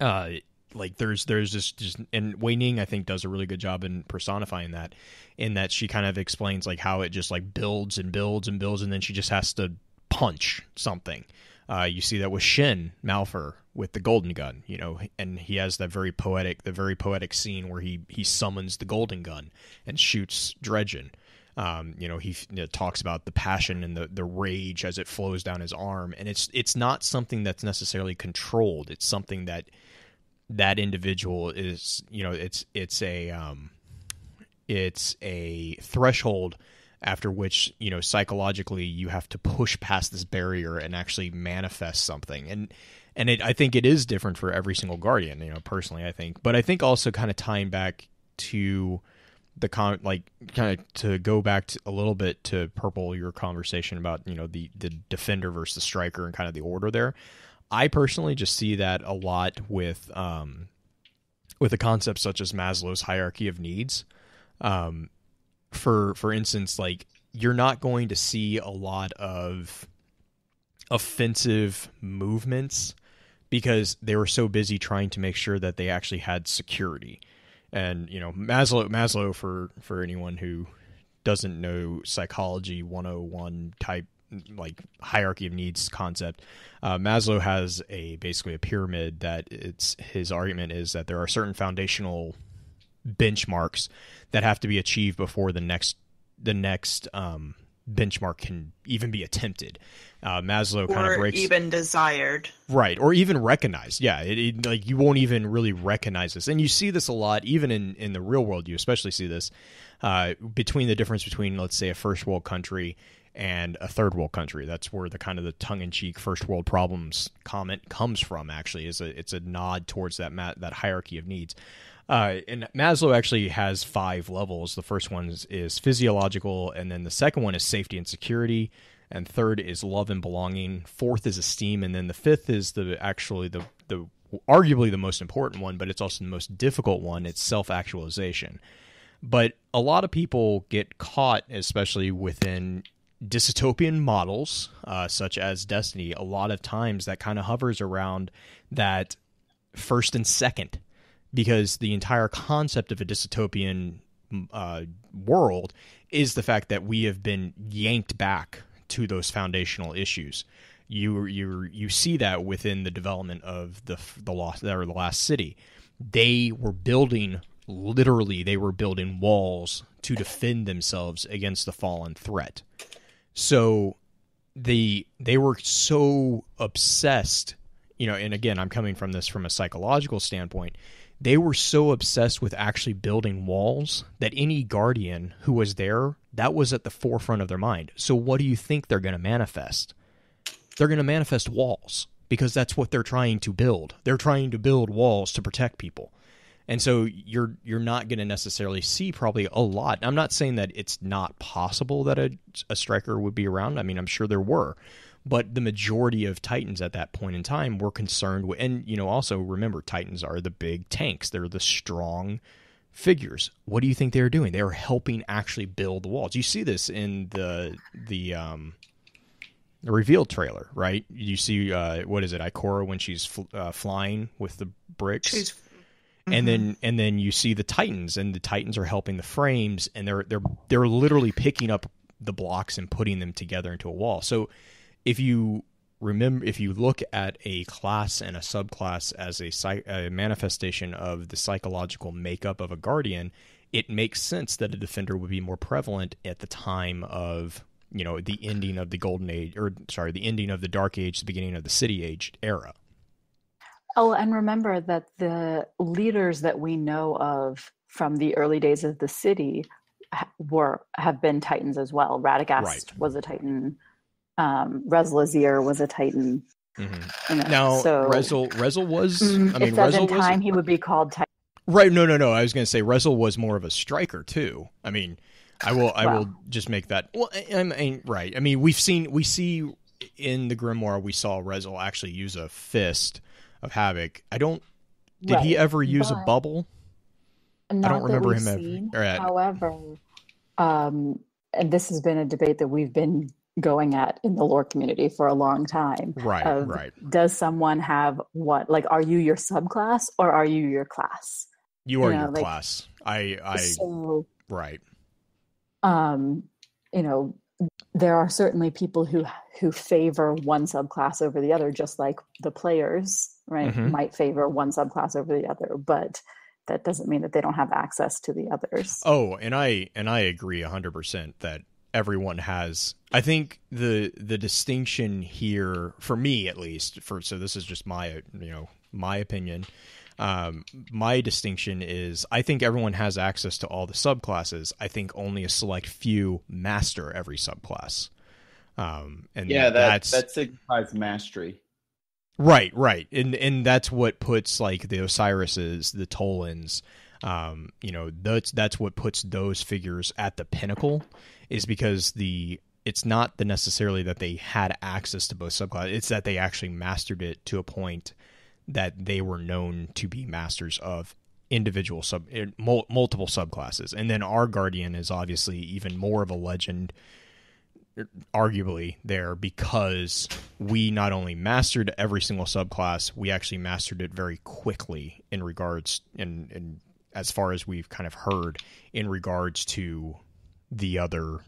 Uh, like there's there's just just and Wei Ning I think does a really good job in personifying that, in that she kind of explains like how it just like builds and builds and builds and then she just has to punch something. Uh, you see that with Shin Malphur with the golden gun, you know, and he has that very poetic, the very poetic scene where he he summons the golden gun and shoots Dredgen. Um, you know, he you know, talks about the passion and the, the rage as it flows down his arm, and it's it's not something that's necessarily controlled. It's something that that individual is, you know, it's it's a um, it's a threshold after which you know psychologically you have to push past this barrier and actually manifest something. And and it, I think it is different for every single guardian you know personally I think. But I think also kind of tying back to the con like kind of to go back to, a little bit to purple your conversation about you know the the defender versus the striker and kind of the order there. I personally just see that a lot with um with a concept such as Maslow's hierarchy of needs. Um for for instance like you're not going to see a lot of offensive movements because they were so busy trying to make sure that they actually had security and you know Maslow Maslow for for anyone who doesn't know psychology 101 type like hierarchy of needs concept uh, Maslow has a basically a pyramid that it's his argument is that there are certain foundational benchmarks that have to be achieved before the next the next um benchmark can even be attempted. Uh, Maslow kind or of breaks even desired. right or even recognized. Yeah, it, it, like you won't even really recognize this, and you see this a lot even in in the real world. You especially see this uh, between the difference between let's say a first world country and a third world country. That's where the kind of the tongue in cheek first world problems comment comes from. Actually, is a it's a nod towards that ma- that hierarchy of needs. Uh, and Maslow actually has five levels. The first one is, is physiological, and then the second one is safety and security, and third is love and belonging. Fourth is esteem, and then the fifth is the actually the the arguably the most important one, but it's also the most difficult one. It's self actualization. But a lot of people get caught, especially within dystopian models, uh, such as Destiny. A lot of times that kind of hovers around that first and second because the entire concept of a dystopian uh, world is the fact that we have been yanked back to those foundational issues. You you you see that within the development of the the lost or the last city. They were building literally they were building walls to defend themselves against the fallen threat. So they they were so obsessed, you know, and again, I'm coming from this from a psychological standpoint they were so obsessed with actually building walls that any guardian who was there, that was at the forefront of their mind. So what do you think they're going to manifest? They're going to manifest walls because that's what they're trying to build. They're trying to build walls to protect people. And so you're you're not going to necessarily see probably a lot. I'm not saying that it's not possible that a, a striker would be around. I mean, I'm sure there were, but the majority of titans at that point in time were concerned with and you know also remember titans are the big tanks. They're the strong figures. What do you think they were doing? They were helping actually build the walls. You see this in the the um the revealed trailer right? You see uh what is it ikora when she's fl- uh, flying with the bricks? She's and then and then you see the titans and the titans are helping the frames and they're they're they're literally picking up the blocks and putting them together into a wall. So if you remember if you look at a class and a subclass as a, psych, a manifestation of the psychological makeup of a guardian it makes sense that a defender would be more prevalent at the time of you know the ending of the golden age or sorry the ending of the dark age the beginning of the city age era Oh, and remember that the leaders that we know of from the early days of the city were have been titans as well. Radagast Right. was a titan. Um, Rezyl Azzir was a titan. Mhm. You know, now so Rezyl Rezyl was Mm, I mean was time, he would be called titan. Right. No, no, no. I was going to say Rezyl was more of a striker too. I mean, I will, I will just make that. Well, I, I mean, right. I mean, we've seen, we see in the Grimoire, we saw Rezyl actually use a fist of havoc. I don't. Did he ever use a bubble? I don't remember him ever- seen. at- However, um, and this has been a debate that we've been going at in the lore community for a long time. Right. of right. Does someone have what? Like, are you your subclass or are you your class? You are you know, your like- class. I. I. so, Right. um, you know, there are certainly people who who favor one subclass over the other, just like the players, right, Mhm. might favor one subclass over the other, but that doesn't mean that they don't have access to the others. Oh, and I and I agree hundred percent that everyone has. I think the the distinction here, for me at least, for so this is just my you know my opinion. Um, my distinction is I think everyone has access to all the subclasses. I think only a select few master every subclass. Um, and Yeah, that that's that signifies mastery. Right, right, and and that's what puts like the Osirises, the Tolands, um, you know, that's that's what puts those figures at the pinnacle, is because the it's not the necessarily that they had access to both subclasses; it's that they actually mastered it to a point that they were known to be masters of individual sub eh, mul- multiple subclasses, and then our guardian is obviously even more of a legend arguably there because we not only mastered every single subclass, we actually mastered it very quickly in regards and as far as we've kind of heard in regards to the other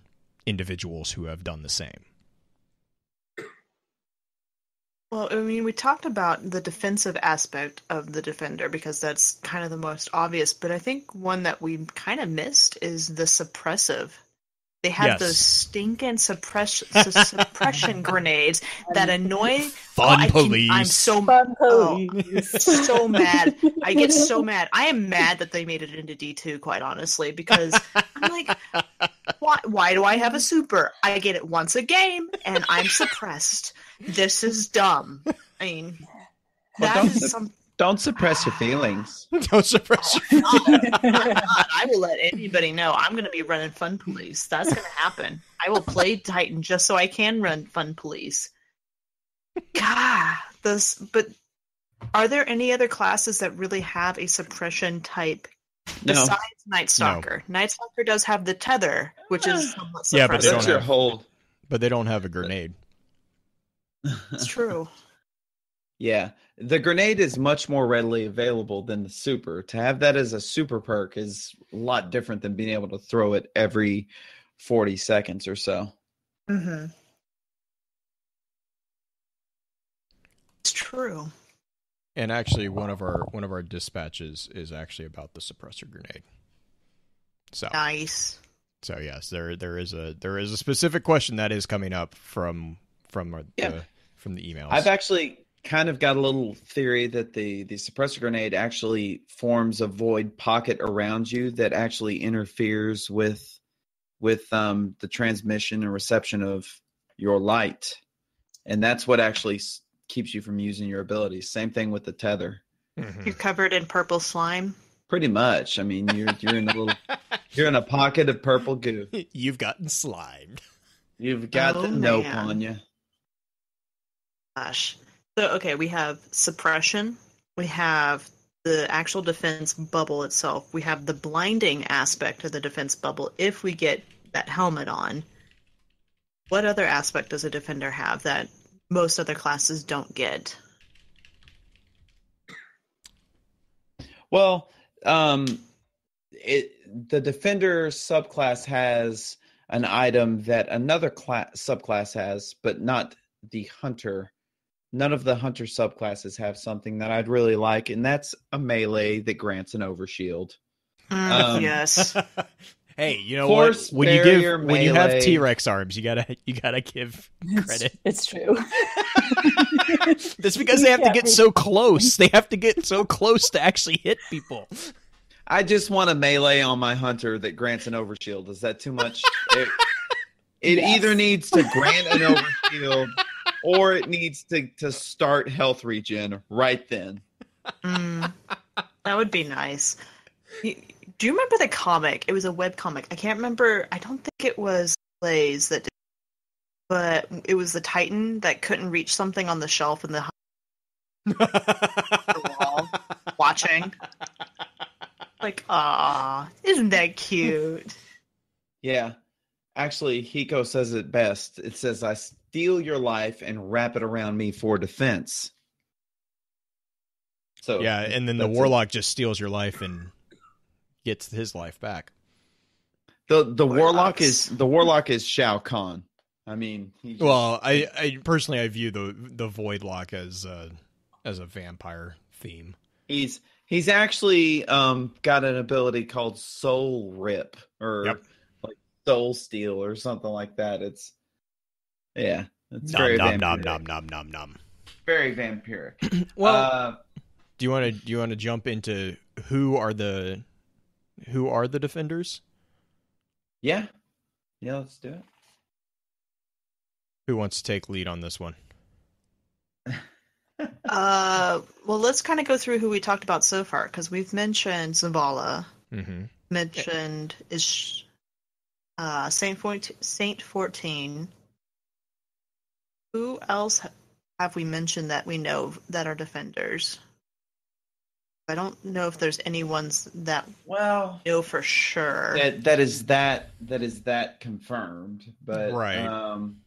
individuals who have done the same. Well, I mean, we talked about the defensive aspect of the defender because that's kind of the most obvious, but I think one that we kind of missed is the suppressive They have Yes. those stinking suppress- suppression grenades that annoy. Fun Oh, I can- police. I'm so Fun Oh, police. so mad. I get so mad. I am mad that they made it into D2, quite honestly, because I'm like, why, why do I have a super? I get it once a game and I'm suppressed. This is dumb. I mean, Well, that don't is sup- some. Don't suppress your feelings. Don't suppress your I'm. I will let anybody know I'm going to be running Fun Police. That's going to happen. I will play Titan just so I can run Fun Police. God, this. But are there any other classes that really have a suppression type No, besides Night Stalker? Night Stalker does have the tether, which is ah. somewhat Yeah, but they don't that's your have- hold. But they don't have a grenade. It's true. Yeah, the grenade is much more readily available than the super. To have that as a super perk is a lot different than being able to throw it every 40 seconds or so. Mm-hmm. It's true. And actually, one of our one of our dispatches is actually about the suppressor grenade. So, Nice. so yes, there there is a there is a specific question that is coming up from from our, Yeah. the from the emails. I've actually kind of got a little theory that the the suppressor grenade actually forms a void pocket around you that actually interferes with with um the transmission and reception of your light. And that's what actually s- keeps you from using your abilities. Same thing with the tether. Mhm. You're covered in purple slime. Pretty much. I mean, you're you're in a little you're in a pocket of purple goo. You've gotten slimed. You've got Oh, the nope man. on you. Gosh. So okay, we have suppression. We have the actual defense bubble itself. We have the blinding aspect of the defense bubble if we get that helmet on. What other aspect does a defender have that most other classes don't get? Well, um, it the defender subclass has an item that another class subclass has, but not the hunter. None of the hunter subclasses have something that I'd really like, and that's a melee that grants an overshield. Mm, Um, yes. hey, you know Force what? When you barrier give when you have. T Rex arms, you gotta you gotta give credit. It's true. That's because they have to get so close. They have to get so close to actually hit people. I just want a melee on my hunter that grants an overshield. Is that too much? it it Yes. either needs to grant an overshield or it needs to, to start health regen right then. Mm, that would be nice. Do you remember the comic? It was a web comic. I can't remember. I don't think it was Blaze that did, but it was the Titan that couldn't reach something on the shelf in the wall watching. Like, ah, isn't that cute? Yeah. Actually, Hiko says it best. It says, I steal your life and wrap it around me for defense. So yeah, and then the that's it. warlock just steals your life and gets his life back. The the warlock is the warlock is Shao Kahn. I mean, he just- Well, I, I personally I view the the void lock as uh, as a vampire theme. he's he's actually um got an ability called Soul Rip or Yep. like Soul Steal or something like that. It's yeah, it's Nom very nom nom nom nom nom nom. Very vampiric. Well, uh, do you want to do you want to jump into who are the who are the defenders? yeah, yeah, let's do it. Who wants to take lead on this one? Uh, well, let's kind of go through who we talked about so far because we've mentioned Zavala, Mm-hmm. mentioned is uh Saint 14, Saint 14. Who else have we mentioned that we know that are defenders? I don't know if there's any ones that Well, know for sure. that that is that that is that confirmed, but Right. Um,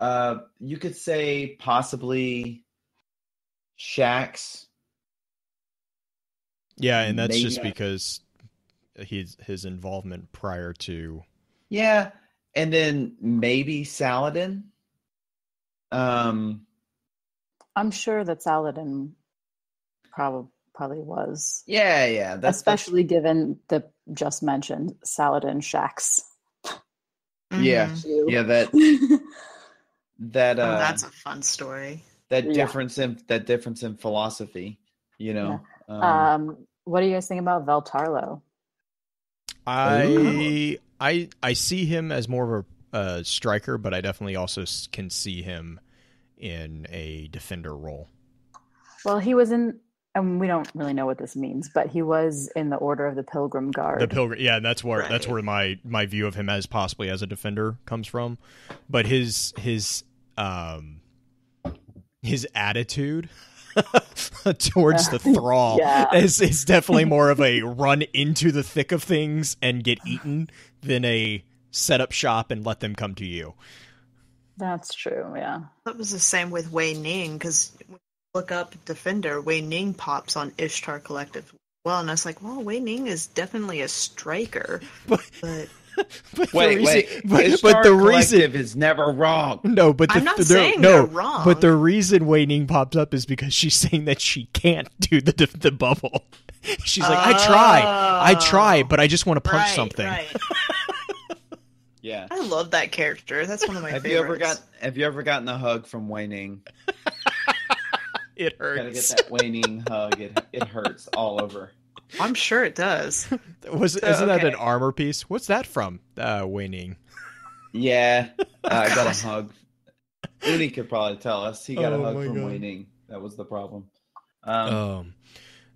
uh, you could say possibly Shaxx. Yeah, and that's just Maybe I- because his his involvement prior to Yeah, and then maybe Saladin. Um, I'm sure that Saladin probably probably was, yeah, yeah, that's especially given the just mentioned Saladin Shaxx Yeah. Mhm. you. Yeah, that that Oh, uh that's a fun story. that Yeah. difference in that difference in philosophy, you know. Um, um, what do you guys think about Vell Tarlowe? I I I see him as more of a uh, striker, but I definitely also can see him in a defender role. Well, he was in, and we don't really know what this means, but he was in the Order of the Pilgrim Guard. The pilgrim, yeah, that's where that's where my my view of him as possibly as a defender comes from. But his his um his attitude towards the thrall Yeah. is is definitely more of a run into the thick of things and get eaten than a set up shop and let them come to you. That's true. Yeah. That was the same with Wei Ning because look up Defender, Wei Ning pops on Ishtar Collective. Well, and I was like, well, Wei Ning is definitely a striker, But, but but wait, the reason, wait. but, Ishtar but the reason is never wrong. No, but the, I'm not the- saying no, they're wrong. But the reason Wei Ning pops up is because she's saying that she can't do the the bubble. She's like, I try, I try, Oh. but I just want to punch right, something. right. Yeah. I love that character. That's one of my Have you favorites. ever got have you ever gotten a hug from Wei Ning? It hurts. Gotta get that Wei Ning hug. It it hurts all over. I'm sure it does. Was So, isn't that an armor piece? What's that from? Uh, Wei Ning. Yeah. Uh, I got a hug. Uni could probably tell us. He got Oh a hug from God. Wei Ning. That was the problem. Um, Um,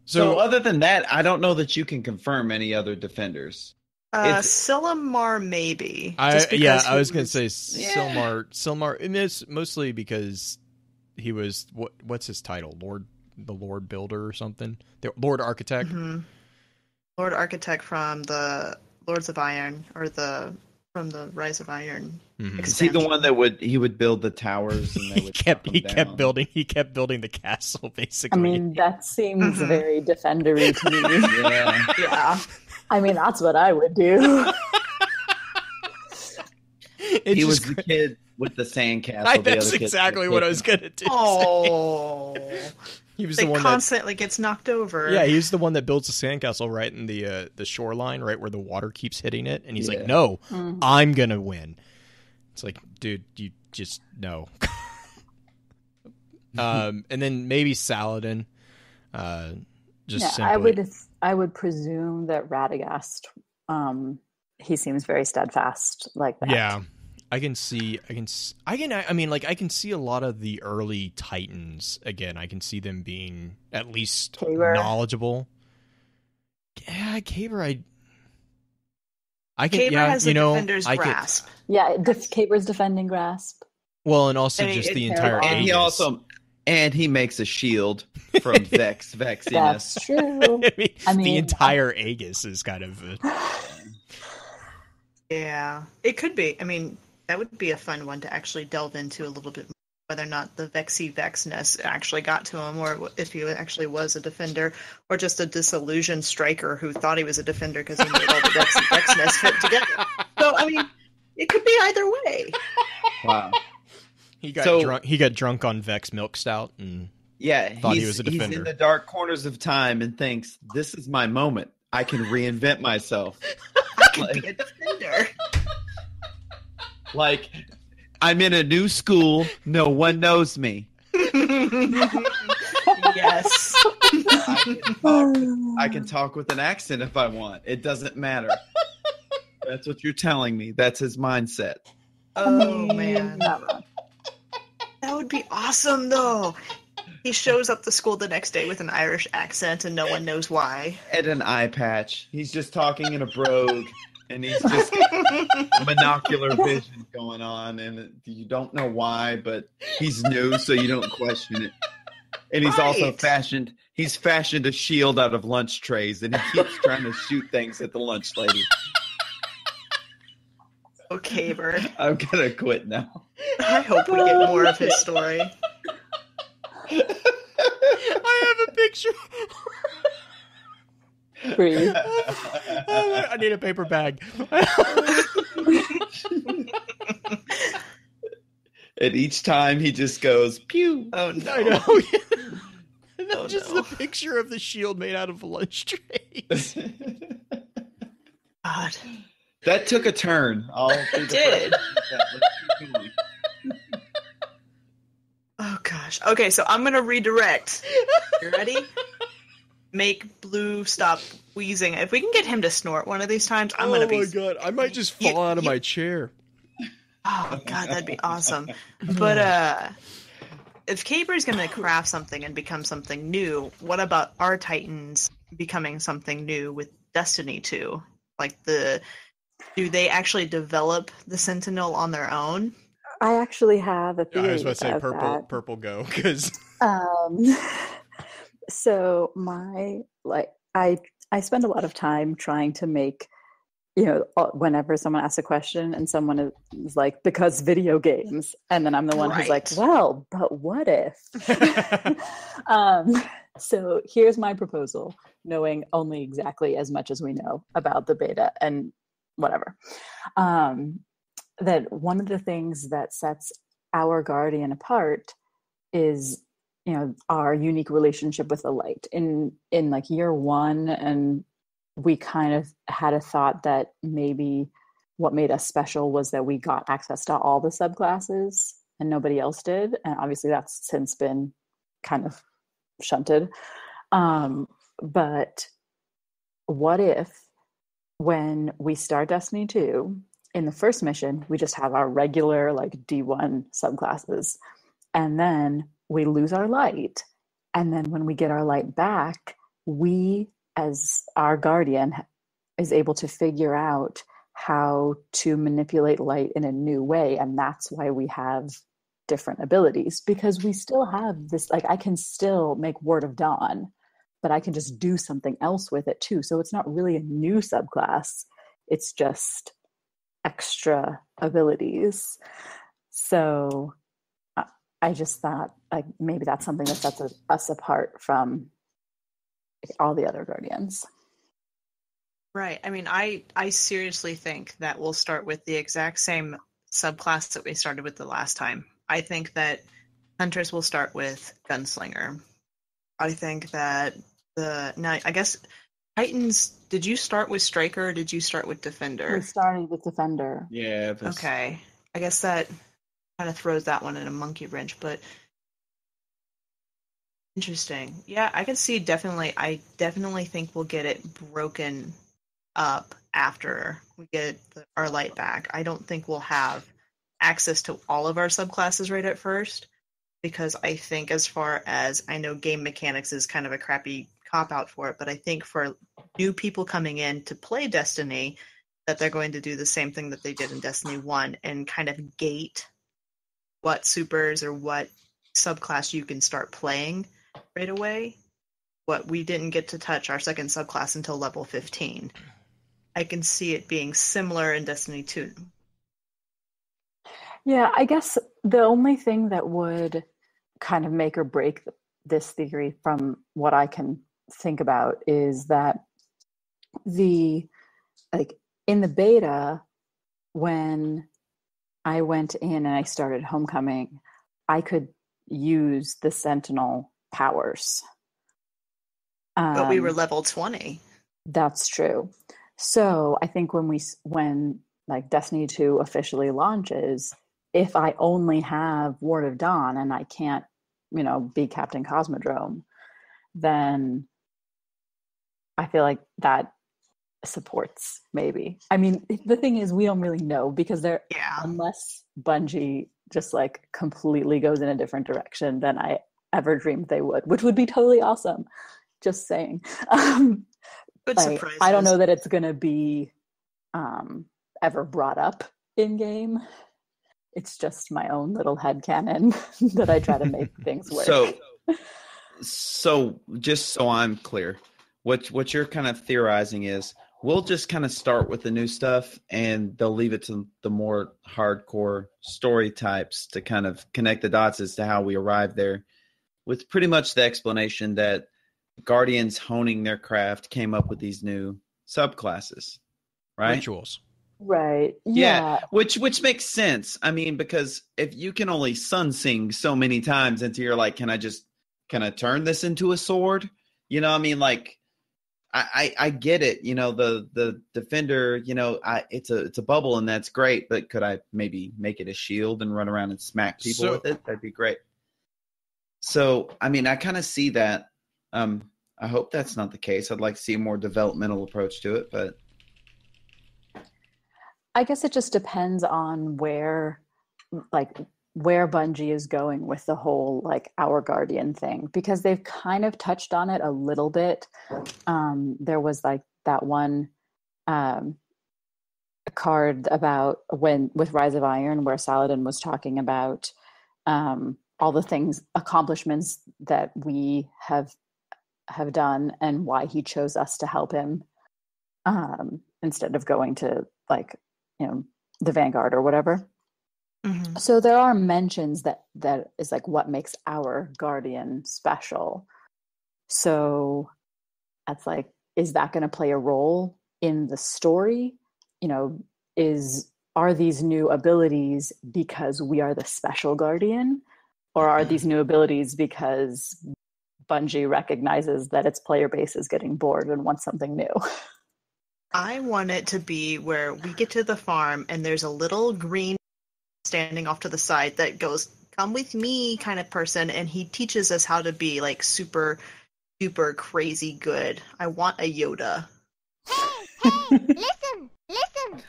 so, so, other than that, I don't know that you can confirm any other defenders. Uh, Silimar, maybe. I yeah, I he was gonna was- say Yeah. Silimar. Silimar, and it's mostly because he was what? What's his title? Lord, the Lord Builder or something? The Lord Architect. Mhm. Lord Architect from the Lords of Iron, or the from the Rise of Iron. Mhm. Is he the one that would he would build the towers and they he would kept he them kept building he kept building the castle basically. I mean, that seems Mhm. very defendery to me. Yeah. Yeah. I mean, that's what I would do. It's he was just the kid with the sandcastle. I, the that's other exactly what I was gonna do. Oh, he was the it one constantly gets knocked over. yeah, he's the one that builds the sandcastle right in the uh, the shoreline, right where the water keeps hitting it, and he's Yeah. like, "No, Mhm. I'm gonna win." It's like, dude, you just no. um, and then maybe Saladin, uh, just yeah, simply. I would. I would presume that Radagast. Um, he seems very steadfast like that. Yeah, I can see. I can. s- I can. I mean, like I can see a lot of the early Titans again. I can see them being at least Kabr. knowledgeable. Yeah, Kabr. I. I can. Kabr yeah, has you a know, defender's I could- grasp. Yeah, def- Kabr's defending grasp. well, and also I mean, just it- the entire. And he also and he makes a shield from Vex Vexiness. That's true. I mean, I the entire Aegis is kind of. A, Yeah, it could be. I mean, that would be a fun one to actually delve into a little bit more, whether or not the Vexy Vexness actually got to him, or if he actually was a defender, or just a disillusioned striker who thought he was a defender because he made all the Vexy Vexness fit together. So, I mean, it could be either way. Wow. He got So- drunk. He got drunk on Vex Milk Stout, and Yeah, Thought he was a defender. he's defender. in the dark corners of time and thinks, "This is my moment. I can reinvent myself." I could be a defender. Like, I'm in a new school. No one knows me. yes. I can, talk, I can talk with an accent if I want. It doesn't matter. That's what you're telling me. That's his mindset. Oh man, Not wrong. That would be awesome though. He shows up to school the next day with an Irish accent, and no one knows why. And an eye patch. He's just talking in a brogue, and he's just monocular vision going on, and you don't know why, but he's new, so you don't question it. And he's also fashioned. He's fashioned a shield out of lunch trays, and he keeps trying to shoot things at the lunch lady. Okay, Bird. I'm gonna quit now. I hope we get more of his story. I have a picture. Breathe. I need a paper bag. and each time he just goes pew. Oh no! I know. Oh, and Oh, just no. the picture of the shield made out of lunch trays. God. That took a turn. All through the did. first- Let's keep going. Oh gosh. Okay, so I'm gonna redirect. You ready? Make Blue stop wheezing. If we can get him to snort one of these times, I'm gonna be. Oh my god, I might just You- fall out of you- my chair. Oh god, that'd be awesome. But uh if Kabr's gonna craft something and become something new, what about our Titans becoming something new with Destiny 2? Like the do they actually develop the Sentinel on their own? I actually have a theory I was about to say purple, that. purple go because Um, so my like I I spend a lot of time trying to make you know whenever someone asks a question and someone is- is like because video games and then I'm the one who's like well but what if um so here's my proposal knowing only exactly as much as we know about the beta and whatever. Um that one of the things that sets our guardian apart is you know our unique relationship with the light. In in like year one and we kind of had a thought that maybe what made us special was that we got access to all the subclasses and nobody else did. And obviously that's since been kind of shunted. Um but what if when we start destiny 2 in the first mission we just have our regular like d1 subclasses. And then we lose our light. And then when we get our light back we as our guardian is able to figure out how to manipulate light in a new way. And that's why we have different abilities because we still have this like i can still make ward of dawn but i can just do something else with it too so it's not really a new subclass it's just extra abilities so I- i just thought like maybe that's something that sets us apart from all the other guardians Right. I mean, I I seriously think that we'll start with the exact same subclass that we started with the last time. I think that hunters will start with gunslinger. I think that the now I guess Titans. Did you start with striker? or Did you start with Defender? we started with defender Yeah. if Okay. I guess that kind of throws that one in a monkey wrench, but interesting. Yeah, I can see definitely. I definitely think we'll get it broken up after we get the, our light back. I don't think we'll have access to all of our subclasses right at first because I think as far as I know game mechanics is kind of a crappy cop out for it, but I think for new people coming in to play Destiny that they're going to do the same thing that they did in Destiny 1 and kind of gate what supers or what subclass you can start playing right away. What we didn't get to touch our second subclass until level 15. I can see it being similar in Destiny 2. Yeah, I guess the only thing that would kind of make or break this theory from what I can think about is that the like in the beta when I went in and I started homecoming, I could use the sentinel powers. But we were Um, level 20. that's true. So I think when we when like Destiny 2 officially launches, if I only have Ward of Dawn and I can't, you know, be Captain Cosmodrome, then I feel like that supports maybe. I mean, the thing is we don't really know because there Yeah. unless Bungie just like completely goes in a different direction than I ever dreamed they would, which would be totally awesome. Just saying. Um, Good like, surprise. I don't know that it's going to be um, ever brought up in game. It's just my own little head canon that I try to make things work. So, so just so I'm clear, what what you're kind of theorizing is we'll just kind of start with the new stuff, and they'll leave it to the more hardcore story types to kind of connect the dots as to how we arrived there, with pretty much the explanation that Guardians honing their craft came up with these new subclasses, right? rituals. right. Yeah. Yeah. which which makes sense i mean because if you can only sun sing so many times until you're like can i just can i turn this into a sword you know i mean like I, I, I get it. You know, the the defender. You know, I it's a it's a bubble and that's great. But could I maybe make it a shield and run around and smack people So- with it? That'd be great. So I mean, I kind of see that. Um, I hope that's not the case. I'd like to see a more developmental approach to it, but I guess it just depends on where, like, where Bungie is going with the whole like our guardian thing because they've kind of touched on it a little bit. Um, there was like that one um, card about when with Rise of Iron where Saladin was talking about um, all the things accomplishments that we have have done and why he chose us to help him um, instead of going to like you know the vanguard or whatever Mhm. so there are mentions that that is like what makes our guardian special. So that's like is that going to play a role in the story? You know is are these new abilities because we are the special guardian? Or are these new abilities because bungie recognizes that its player base is getting bored and wants something new? I want it to be where we get to the farm and there's a little green standing off to the side that goes, "Come with me," kind of person, and he teaches us how to be like super, super crazy good. I want a Yoda. Hey, hey, listen, listen.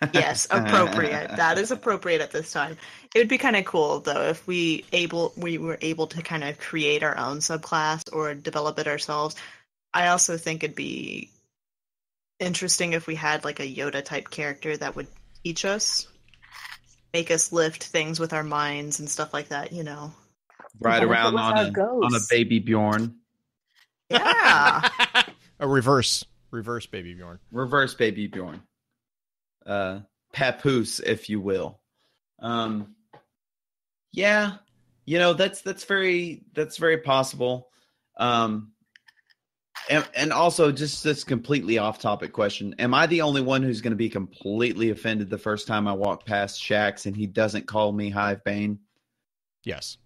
Yes, appropriate. that is appropriate at this time. It would be kind of cool though if we able we were able to kind of create our own subclass or develop it ourselves. I also think it'd be interesting if we had like a Yoda type character that would teach us, make us lift things with our minds and stuff like that. You know. ride What around on a, on a baby Bjorn, Yeah. A reverse, reverse baby Bjorn. reverse baby Bjorn, uh, papoose, if you will. Um, yeah, you know that's that's very that's very possible. Um, and, and also just this completely off topic question: Am I the only one who's going to be completely offended the first time I walk past Shaxx and he doesn't call me Hive Bane? Yes.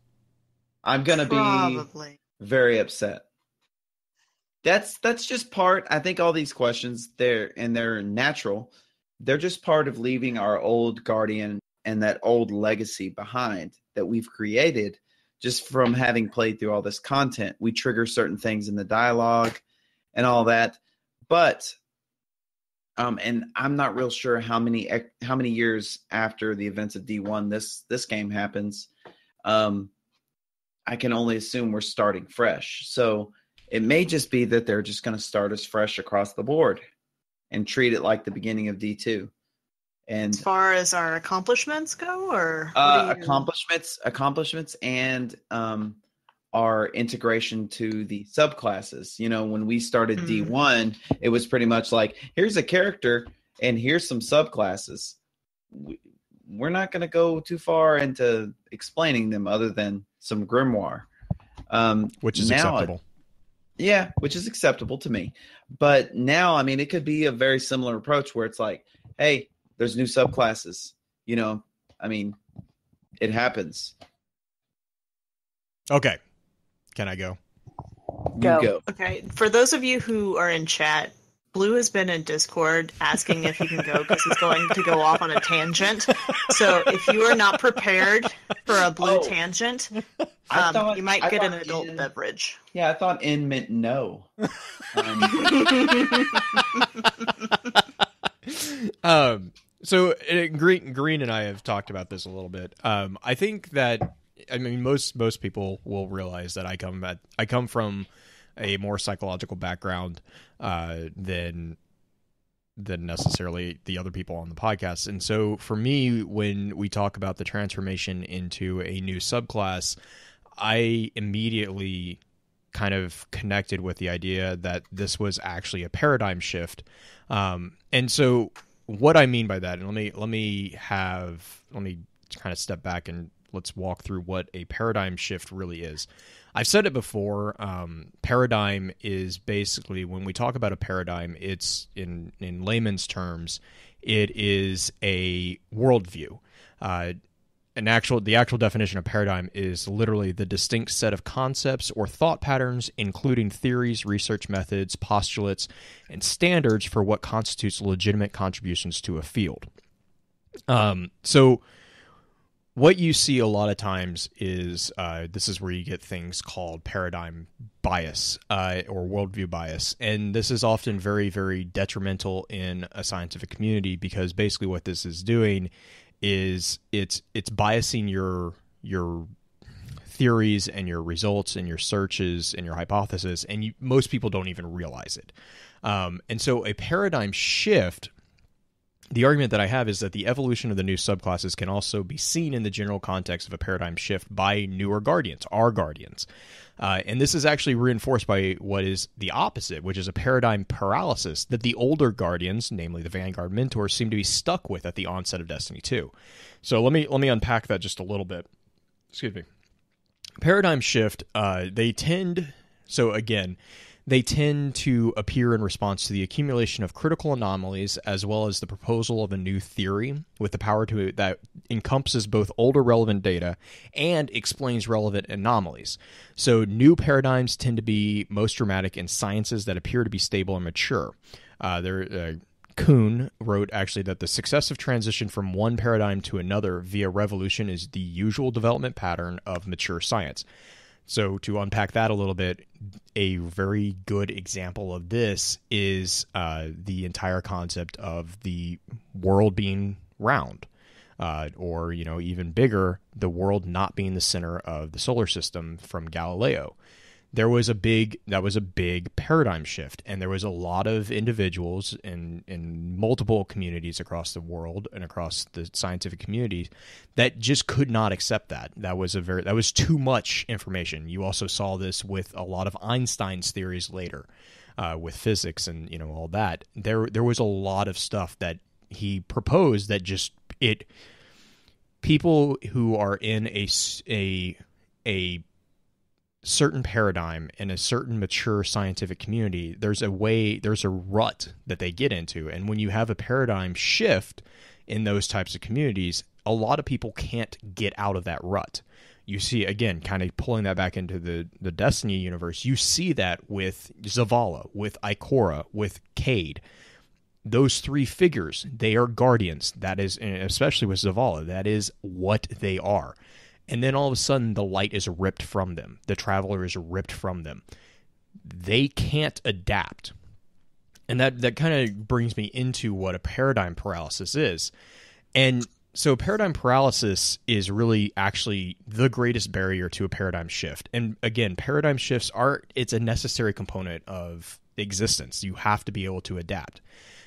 I'm gonna be Probably. very upset. That's that's just part. I think all these questions they're and they're natural. They're just part of leaving our old guardian and that old legacy behind that we've created just from having played through all this content. We trigger certain things in the dialogue and all that. But um and I'm not real sure how many how many years after the events of D1 this this game happens. Um I can only assume we're starting fresh. So it may just be that they're just going to start us fresh across the board and treat it like the beginning of D2. And As far as our accomplishments go, or uh, you- accomplishments, accomplishments, and um, our integration to the subclasses. You know, when we started Mhm. D1, it was pretty much like here's a character and here's some subclasses. We, we're not going to go too far into explaining them, other than some grimoire, um, Which is now- acceptable. yeah, which is acceptable to me. But now, I mean, it could be a very similar approach where it's like, hey, there's new subclasses. You know, I mean, it happens. Okay. Can I go? Go. go. Okay, for those of you who are in chat, Blue has been in Discord asking if he can go because he's going to go off on a tangent. So if you are not prepared for a blue Oh. tangent, um, thought- you might I get an adult in- beverage. Yeah, I thought in meant no. Um, um, so uh, Green, Green and I have talked about this a little bit. Um, I think that I mean most most people will realize that I come at I come from a more psychological background uh, than than necessarily the other people on the podcast. And so for me, when we talk about the transformation into a new subclass, I immediately kind of connected with the idea that this was actually a paradigm shift. Um, and so what I mean by that, and let me let me have let me kind of step back and let's walk through what a paradigm shift really is. I've said it before. Um, paradigm is basically when we talk about a paradigm, it's in in layman's terms, it is a worldview. Uh, an actual the actual definition of paradigm is literally the distinct set of concepts or thought patterns including theories research methods postulates and standards for what constitutes legitimate contributions to a field um, so what you see a lot of times is uh, this is where you get things called paradigm bias uh, or worldview bias. And this is often very, very detrimental in a scientific community because basically what this is doing is it's it's biasing your your theories and your results and your searches and your hypothesis and you, most people don't even realize it um, and so a paradigm shift the argument that I have is that the evolution of the new subclasses can also be seen in the general context of a paradigm shift by newer guardians, our guardians. Uh, and this is actually reinforced by what is the opposite, which is a paradigm paralysis that the older guardians, namely the Vanguard mentors, seem to be stuck with at the onset of Destiny 2. So let me let me unpack that just a little bit. Excuse me. Paradigm shift, uh, they tend so again, they tend to appear in response to the accumulation of critical anomalies as well as the proposal of a new theory with the power to that encompasses both older relevant data and explains relevant anomalies. So new paradigms tend to be most dramatic in sciences that appear to be stable and mature. Uh, there. Uh, Kuhn wrote actually that the successive transition from one paradigm to another via revolution is the usual development pattern of mature science. So, to unpack that a little bit, a very good example of this is uh, the entire concept of the world being round. Uh, or you know even bigger the world not being the center of the solar system from galileo there was a big that was a big paradigm shift. And there was a lot of individuals in in multiple communities across the world and across the scientific communities that just could not accept that. That was a very that was too much information. You also saw this with a lot of einstein's theories later uh, with physics and you know all that. There there was a lot of stuff that he proposed that just it people who are in a a a certain paradigm in a certain mature scientific community, there's a way, there's a rut that they get into. And when you have a paradigm shift in those types of communities, a lot of people can't get out of that rut. You see, again, kind of pulling that back into the, the Destiny universe, you see that with Zavala, with Ikora, with Cayde. Those three figures, they are guardians. That is, especially with Zavala, that is what they are and then all of a sudden the light is ripped from them. The traveler is ripped from them. They can't adapt. And that that kind of brings me into what a paradigm paralysis is. And so paradigm paralysis is really actually the greatest barrier to a paradigm shift. And again paradigm shifts are it's a necessary component of existence. You have to be able to adapt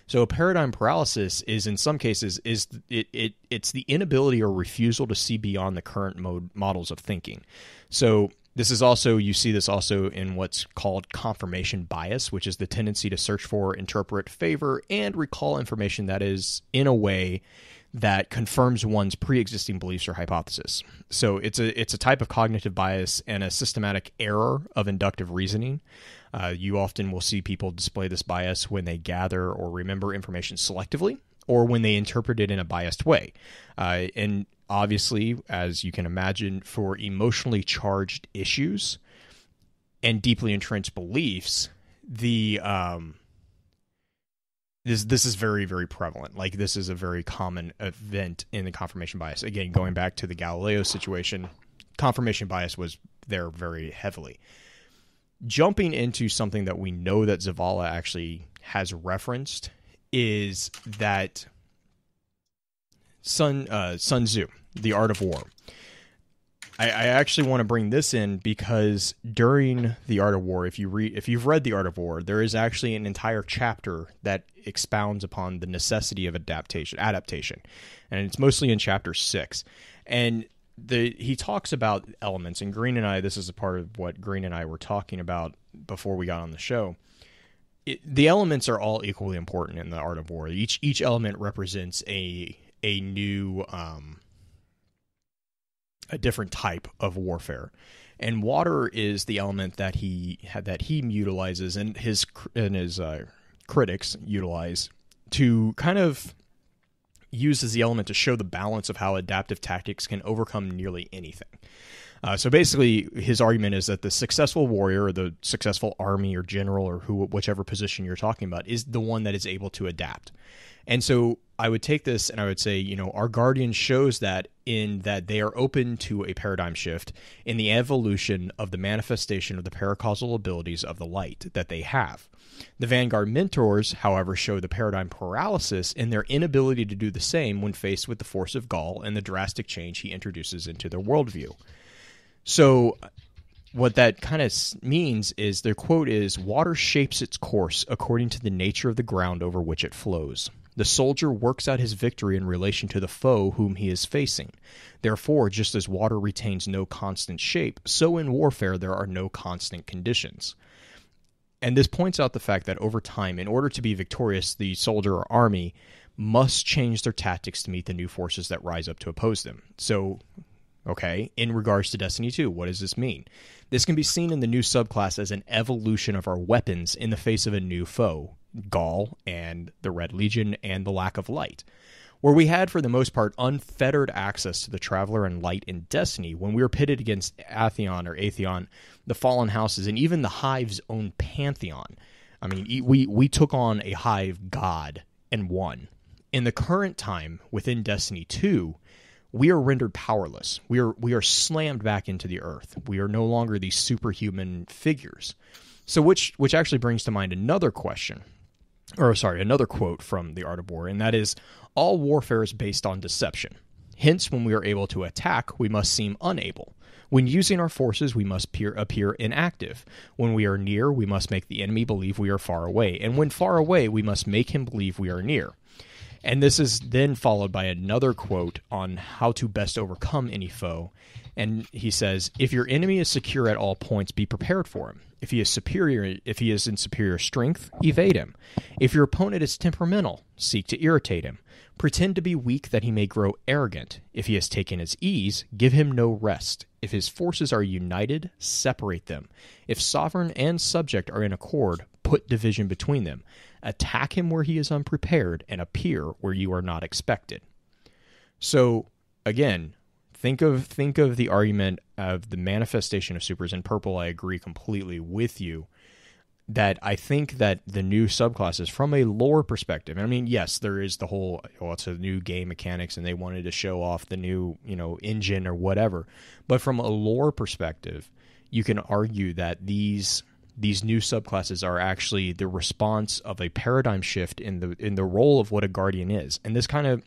so a paradigm paralysis is in some cases is it, it it's the inability or refusal to see beyond the current mode models of thinking. So this is also you see this also in what's called confirmation bias, which is the tendency to search for, interpret, favor, and recall information that is in a way that confirms one's pre-existing beliefs or hypothesis. So it's a it's a type of cognitive bias and a systematic error of inductive reasoning uh, you often will see people display this bias when they gather or remember information selectively or when they interpret it in a biased way. Uh, and obviously, as you can imagine, for emotionally charged issues and deeply entrenched beliefs, the um, this this is very very prevalent. Like this is a very common event in the confirmation bias. Again, going back to the Galileo situation, confirmation bias was there very heavily jumping into something that we know that Zavala actually has referenced is that Sun uh, Sun Tzu, The Art of War. I, I actually want to bring this in because during The Art of War, if you read if you've read The Art of War, there is actually an entire chapter that expounds upon the necessity of adaptation adaptation. And it's mostly in chapter six. And the he talks about elements and green and i this is a part of what green and i were talking about before we got on the show it, the elements are all equally important in the art of war each each element represents a a new um a different type of warfare and water is the element that he that he utilizes and his and his uh, critics utilize to kind of used as the element to show the balance of how adaptive tactics can overcome nearly anything. Uh, so basically, his argument is that the successful warrior, or the successful army or general, or who, whichever position you're talking about, is the one that is able to adapt. And so I would take this and I would say, you know, our Guardian shows that in that they are open to a paradigm shift in the evolution of the manifestation of the paracausal abilities of the light that they have. The Vanguard mentors, however, show the paradigm paralysis in their inability to do the same when faced with the force of Ghaul and the drastic change he introduces into their worldview. So, what that kind of means is their quote is Water shapes its course according to the nature of the ground over which it flows. The soldier works out his victory in relation to the foe whom he is facing. Therefore, just as water retains no constant shape, so in warfare there are no constant conditions. And this points out the fact that over time, in order to be victorious, the soldier or army must change their tactics to meet the new forces that rise up to oppose them. So, okay, in regards to Destiny 2, what does this mean? This can be seen in the new subclass as an evolution of our weapons in the face of a new foe, Ghaul and the Red Legion and the lack of light. Where we had, for the most part, unfettered access to the Traveler and Light in Destiny, when we were pitted against Atheon or Atheon, the Fallen Houses, and even the Hive's own Pantheon. I mean, we, we took on a Hive god and won. In the current time, within Destiny 2, we are rendered powerless. We are we are slammed back into the earth. We are no longer these superhuman figures. So which which actually brings to mind another question. Or sorry, another quote from The Art of War, and that is all warfare is based on deception. Hence, when we are able to attack, we must seem unable. When using our forces, we must appear, appear inactive. When we are near, we must make the enemy believe we are far away. And when far away, we must make him believe we are near. And this is then followed by another quote on how to best overcome any foe. And he says, If your enemy is secure at all points, be prepared for him. If he is superior if he is in superior strength, evade him. If your opponent is temperamental, seek to irritate him. Pretend to be weak that he may grow arrogant. If he has taken his ease, give him no rest. If his forces are united, separate them. If sovereign and subject are in accord, put division between them attack him where he is unprepared, and appear where you are not expected. So again, think of think of the argument of the manifestation of supers in purple. I agree completely with you that I think that the new subclasses, from a lore perspective, I mean, yes, there is the whole well, it's a new game mechanics, and they wanted to show off the new you know engine or whatever. But from a lore perspective, you can argue that these these new subclasses are actually the response of a paradigm shift in the in the role of what a guardian is. And this kind of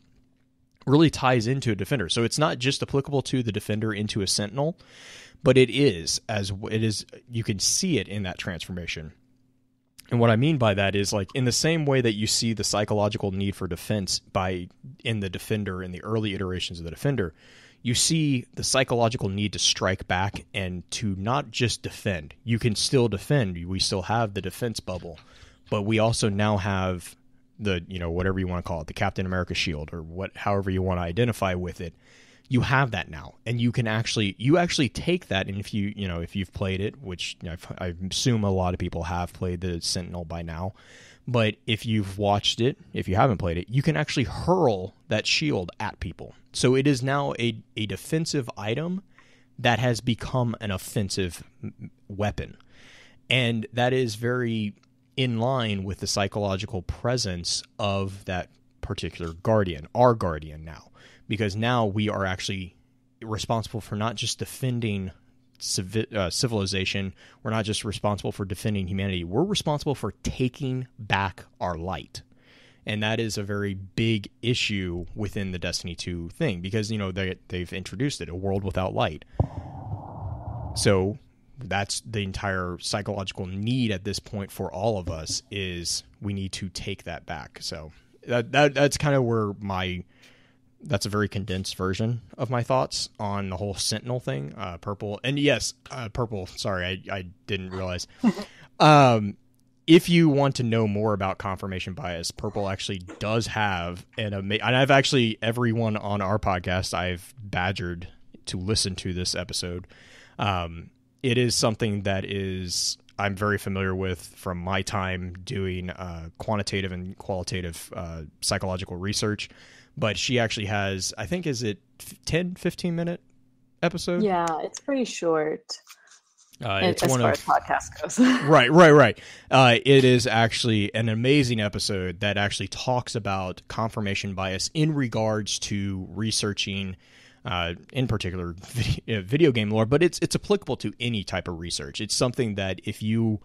really ties into a defender. So it's not just applicable to the defender into a sentinel, but it is as it is you can see it in that transformation. And what I mean by that is like in the same way that you see the psychological need for defense by in the defender in the early iterations of the defender, you see the psychological need to strike back and to not just defend. You can still defend. We still have the defense bubble, but we also now have the you know whatever you want to call it, the Captain America shield or what however you want to identify with it. You have that now, and you can actually you actually take that, and if you you know if you've played it, which I assume a lot of people have played the Sentinel by now, but if you've watched it, if you haven't played it, you can actually hurl that shield at people. So it is now a, a defensive item that has become an offensive weapon. And that is very in line with the psychological presence of that particular guardian, our guardian now. Because now we are actually responsible for not just defending civi- uh, civilization. We're not just responsible for defending humanity. We're responsible for taking back our light. And that is a very big issue within the Destiny 2 thing because, you know, they, they've introduced it a world without light. So that's the entire psychological need at this point for all of us is we need to take that back. So that, that that's kind of where my that's a very condensed version of my thoughts on the whole Sentinel thing. Uh, purple and yes, uh, purple. Sorry, I, I didn't realize. um, if you want to know more about confirmation bias, Purple actually does have an amazing. And I've actually everyone on our podcast I've badgered to listen to this episode. Um, it is something that is I'm very familiar with from my time doing uh, quantitative and qualitative uh, psychological research. But she actually has, I think, is it 10, 15 minute episode? Yeah, it's pretty short. Uh, as one far of as podcast goes. right, right, right. Uh, it is actually an amazing episode that actually talks about confirmation bias in regards to researching, uh, in particular, video, video game lore. But it's it's applicable to any type of research. It's something that if you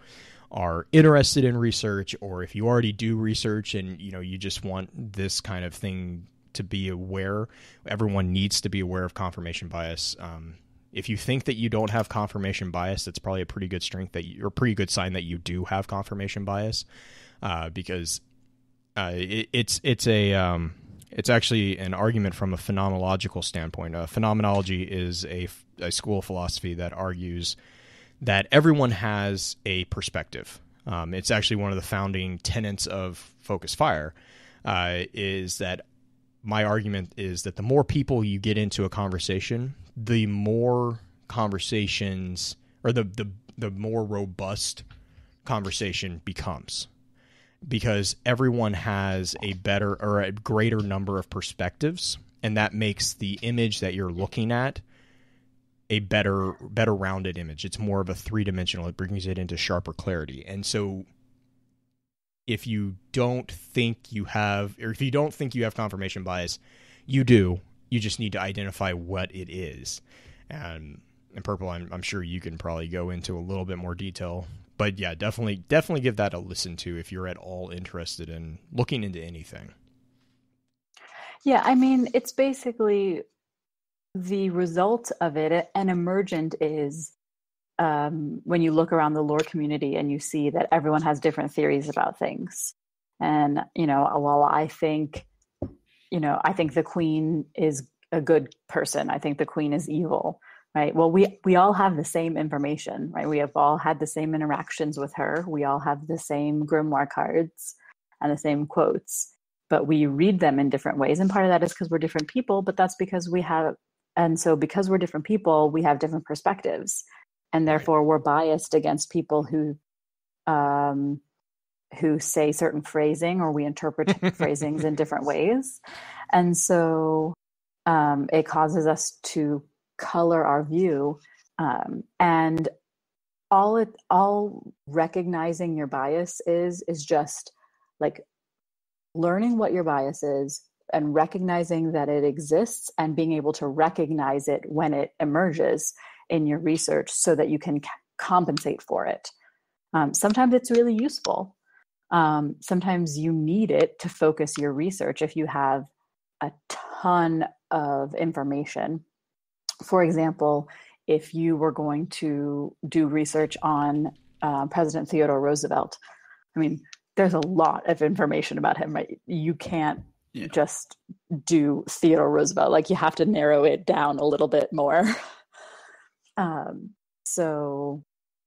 are interested in research, or if you already do research, and you know you just want this kind of thing to be aware, everyone needs to be aware of confirmation bias. Um, if you think that you don't have confirmation bias, that's probably a pretty good strength that you, or pretty good sign that you do have confirmation bias, uh, because uh, it, it's it's a um, it's actually an argument from a phenomenological standpoint. Uh, phenomenology is a, a school of philosophy that argues that everyone has a perspective. Um, it's actually one of the founding tenets of Focus Fire. Uh, is that my argument is that the more people you get into a conversation, the more conversations or the the, the more robust conversation becomes. Because everyone has a better or a greater number of perspectives and that makes the image that you're looking at a better better rounded image. It's more of a three-dimensional. It brings it into sharper clarity. And so if you don't think you have or if you don't think you have confirmation bias you do. You just need to identify what it is. And and purple I'm, I'm sure you can probably go into a little bit more detail but yeah definitely definitely give that a listen to if you're at all interested in looking into anything. Yeah, I mean, it's basically the result of it. An emergent is um, when you look around the lore community and you see that everyone has different theories about things. And, you know, while I think, you know, I think the queen is a good person, I think the queen is evil, right? Well, we, we all have the same information, right? We have all had the same interactions with her. We all have the same grimoire cards and the same quotes but we read them in different ways and part of that is because we're different people but that's because we have and so because we're different people we have different perspectives and therefore we're biased against people who um who say certain phrasing or we interpret phrasings in different ways. And so um it causes us to color our view um and all it all recognizing your bias is is just like learning what your bias is and recognizing that it exists and being able to recognize it when it emerges in your research so that you can c- compensate for it. Um, sometimes it's really useful. Um, sometimes you need it to focus your research if you have a ton of information. For example, if you were going to do research on uh, President Theodore Roosevelt, I mean, there's a lot of information about him, right? You can't Yeah. just do Theodore Roosevelt. Like you have to narrow it down a little bit more. um, so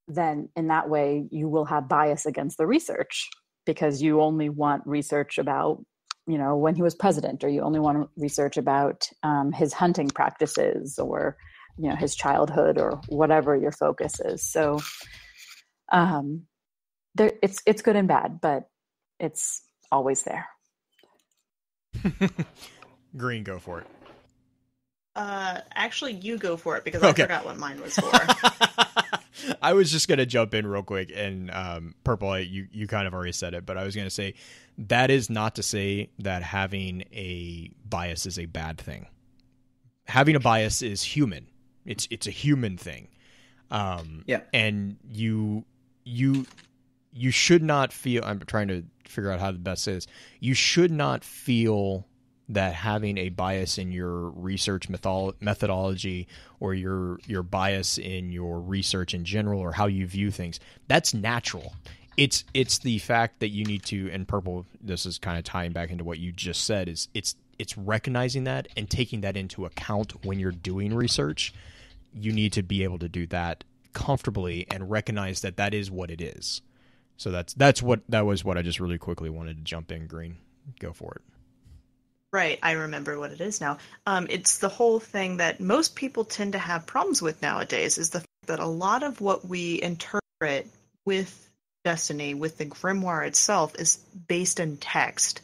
then in that way, you will have bias against the research because you only want research about, you know, when he was president, or you only want research about um, his hunting practices or, you know, his childhood or whatever your focus is. So, um, there, it's it's good and bad, but it's always there. green go for it Uh, actually, you go for it because Okay. I forgot what mine was for. I was just gonna jump in real quick and um, purple. You you kind of already said it, but I was gonna say that is not to say that having a bias is a bad thing. Having a bias is human. It's it's a human thing. Um, Yeah. and you you you should not feel. I'm trying to figure out how the best is. You should not feel that having a bias in your research method- methodology or your your bias in your research in general or how you view things that's natural. It's it's the fact that you need to and purple this is kind of tying back into what you just said is it's it's recognizing that and taking that into account when you're doing research. You need to be able to do that comfortably and recognize that that is what it is. So that's that's what that was what I just really quickly wanted to jump in green. Go for it Right, I remember what it is now. Um, it's the whole thing that most people tend to have problems with nowadays is the fact that a lot of what we interpret with Destiny, with the grimoire itself, is based in text.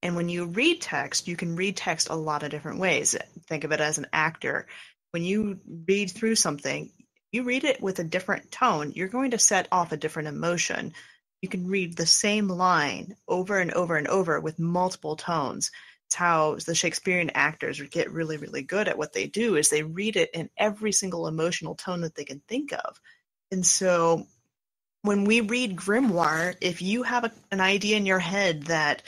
And when you read text, you can read text a lot of different ways. Think of it as an actor. When you read through something, you read it with a different tone, you're going to set off a different emotion. You can read the same line over and over and over with multiple tones. How the Shakespearean actors get really, really good at what they do is they read it in every single emotional tone that they can think of. And so when we read grimoire, if you have a, an idea in your head that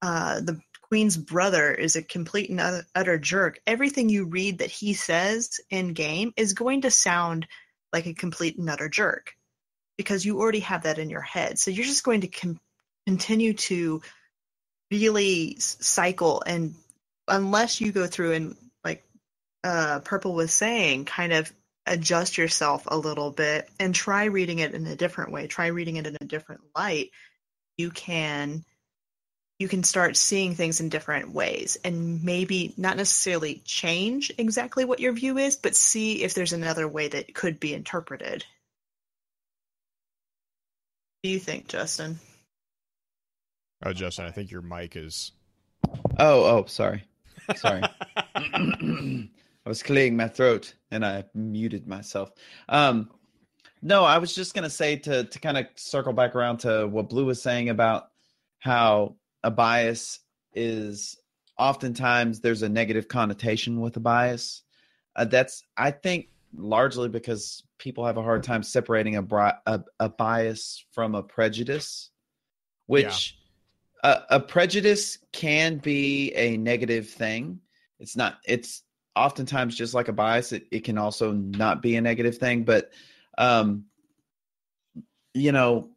uh, the queen's brother is a complete and utter jerk, everything you read that he says in game is going to sound like a complete and utter jerk because you already have that in your head. So you're just going to com- continue to really cycle and unless you go through and like uh, Purple was saying, kind of adjust yourself a little bit and try reading it in a different way, try reading it in a different light, you can you can start seeing things in different ways and maybe not necessarily change exactly what your view is, but see if there's another way that could be interpreted. Do you think, Justin? Oh, Justin, I think your mic is. Oh, oh, sorry. Sorry. I was clearing my throat and I muted myself. Um, no, I was just gonna say to to kind of circle back around to what Blue was saying about how a bias is oftentimes there's a negative connotation with a bias. Uh, that's I think largely because people have a hard time separating a a, a bias from a prejudice, which. A, a prejudice can be a negative thing. It's not. It's oftentimes just like a bias. It, it can also not be a negative thing, but um, you know,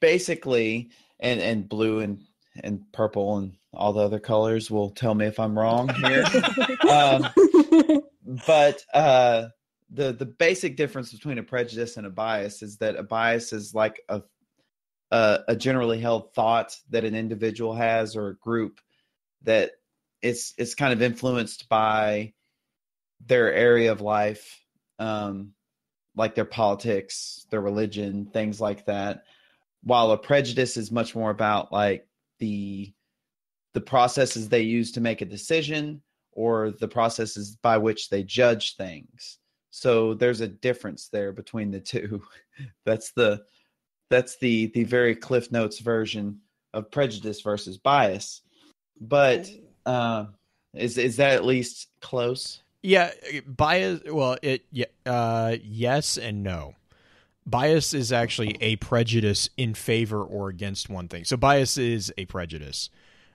basically, and and blue and and purple and all the other colors will tell me if I'm wrong here. um, but uh, the the basic difference between a prejudice and a bias is that a bias is like a a, a generally held thought that an individual has or a group that it's it's kind of influenced by their area of life, um, like their politics, their religion, things like that. While a prejudice is much more about like the the processes they use to make a decision or the processes by which they judge things so there's a difference there between the two that's the that's the the very cliff notes version of prejudice versus bias but uh, is is that at least close yeah bias well it yeah uh, yes and no bias is actually a prejudice in favor or against one thing. So bias is a prejudice.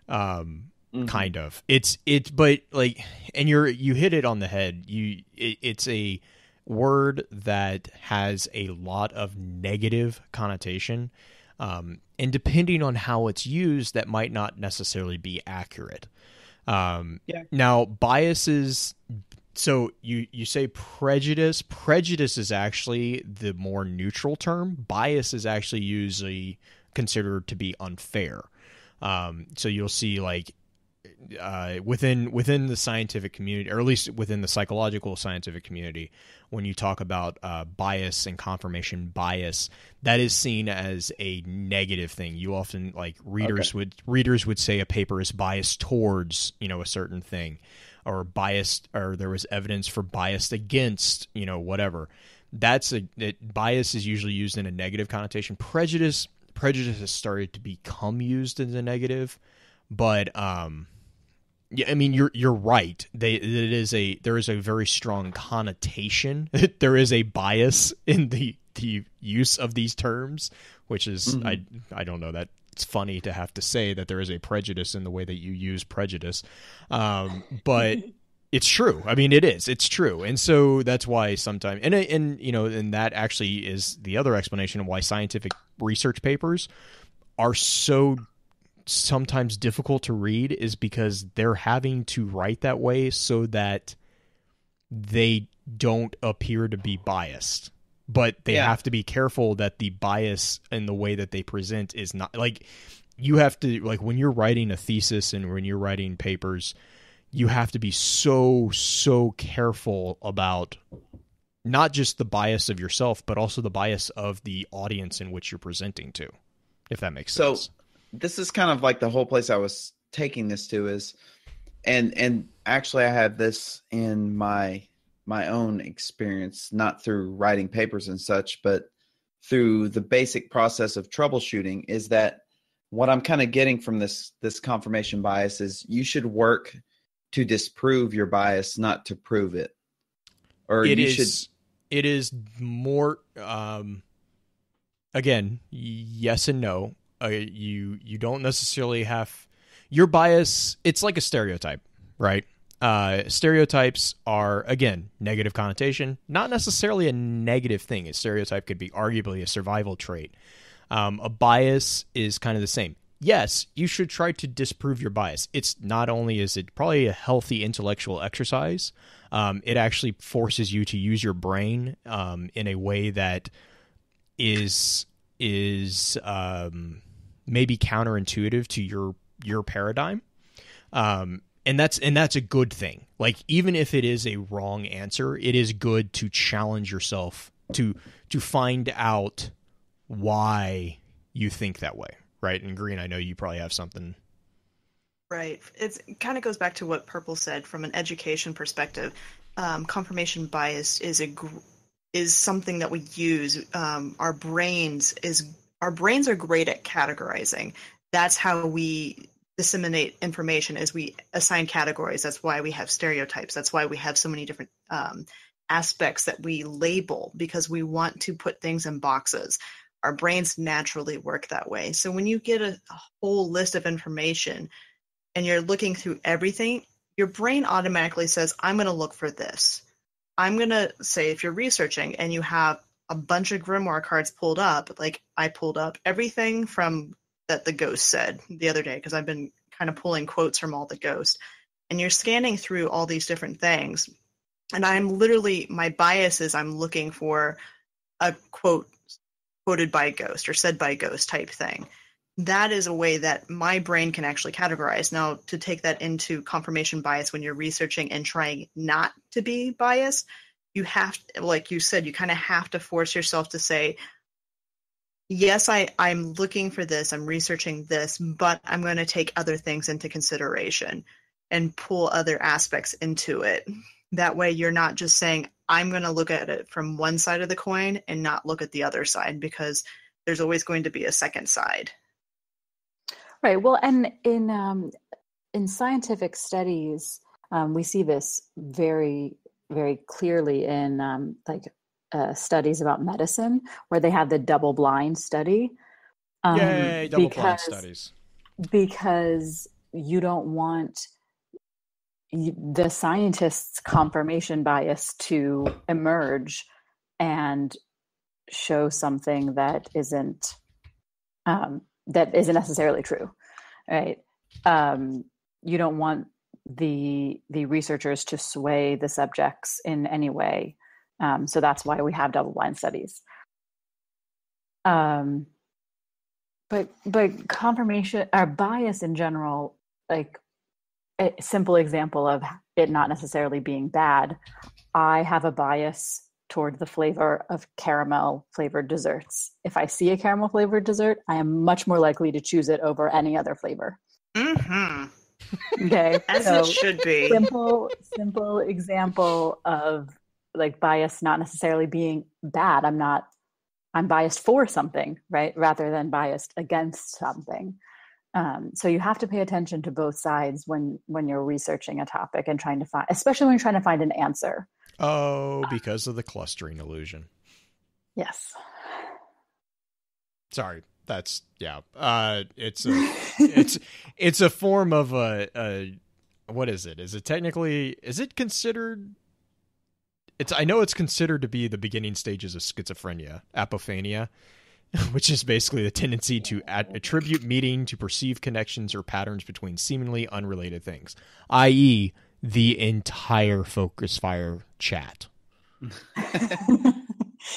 Um mm-hmm. kind of. It's it's but like and you're you hit it on the head. You it, it's a word that has a lot of negative connotation. Um, and depending on how it's used, that might not necessarily be accurate. Um, yeah. Now, biases so you you say prejudice prejudice is actually the more neutral term bias is actually usually considered to be unfair um, so you'll see like uh, within within the scientific community, or at least within the psychological scientific community, when you talk about uh, bias and confirmation bias, that is seen as a negative thing. You often like readers okay. would readers would say a paper is biased towards you know a certain thing or biased or there was evidence for biased against you know whatever that's a it, bias is usually used in a negative connotation prejudice prejudice has started to become used in the negative but um yeah i mean you're you're right they it is a there is a very strong connotation there is a bias in the the use of these terms which is mm-hmm. i i don't know that it's funny to have to say that there is a prejudice in the way that you use prejudice, um, but it's true. I mean, it is. It's true, and so that's why sometimes, and and you know, and that actually is the other explanation of why scientific research papers are so sometimes difficult to read is because they're having to write that way so that they don't appear to be biased but they yeah. have to be careful that the bias in the way that they present is not like you have to like when you're writing a thesis and when you're writing papers you have to be so so careful about not just the bias of yourself, but also the bias of the audience in which you're presenting to, if that makes So sense. This is kind of like the whole place I was taking this to is and and actually I have this in my my own experience, not through writing papers and such, but through the basic process of troubleshooting is that what I'm kind of getting from this this confirmation bias is you should work to disprove your bias, not to prove it. Or It you is. should It is more. Um, again, yes and no. Uh, you you don't necessarily have your bias. It's like a stereotype, right? Uh, stereotypes are again negative connotation, not necessarily a negative thing. A stereotype could be arguably a survival trait. Um, a bias is kind of the same. Yes, you should try to disprove your bias. It's not only is it probably a healthy intellectual exercise, um, it actually forces you to use your brain um, in a way that is is um, maybe counterintuitive to your your paradigm. Um, and that's and that's a good thing. Like even if it is a wrong answer, it is good to challenge yourself to to find out why you think that way, right? And Green, I know you probably have something. Right. It's, it kind of goes back to what Purple said from an education perspective. Um, confirmation bias is a is something that we use. Um, our brains is our brains are great at categorizing. That's how we disseminate information. Is we assign categories. That's why we have stereotypes. That's why we have so many different um, aspects that we label because we want to put things in boxes. Our brains naturally work that way. So when you get a, a whole list of information and you're looking through everything, your brain automatically says, I'm going to look for this. I'm going to say, if you're researching and you have a bunch of grimoire cards pulled up, like I pulled up everything from that the ghost said the other day, because I've been kind of pulling quotes from all the ghost, and you're scanning through all these different things. And I'm literally, my bias is I'm looking for a quote quoted by ghost or said by ghost type thing that is a way that my brain can actually categorize. Now, to take that into confirmation bias when you're researching and trying not to be biased, you have, like you said, you kind of have to force yourself to say, yes, I, I'm looking for this, I'm researching this, but I'm going to take other things into consideration and pull other aspects into it. That way, you're not just saying, I'm going to look at it from one side of the coin and not look at the other side because there's always going to be a second side. Right. Well, and in um, in scientific studies, um, we see this very, very clearly in um, like uh, studies about medicine, where they have the double-blind study. Um, Yay, double blind because- studies. because you don't want the scientist's confirmation bias to emerge and show something that isn't um, that isn't necessarily true right um, you don't want the the researchers to sway the subjects in any way. Um, so that's why we have double blind studies. Um, but but confirmation or bias in general like a simple example of it not necessarily being bad i have a bias toward the flavor of caramel flavored desserts. If i see a caramel flavored dessert i am much more likely to choose it over any other flavor. Mm-hmm. Okay As so it should be. simple simple example of like bias not necessarily being bad. I'm not i'm biased for something right rather than biased against something. Um, so you have to pay attention to both sides when when you're researching a topic and trying to find especially when you're trying to find an answer. Oh, because of the clustering illusion. yes. Sorry, that's yeah. Uh, it's a it's it's a form of a, a what is it? Is it technically is it considered? It's I know it's considered to be the beginning stages of schizophrenia, apophenia, which is basically the tendency to at, attribute meaning to perceive connections or patterns between seemingly unrelated things, i.e., the entire Focus Fire chat.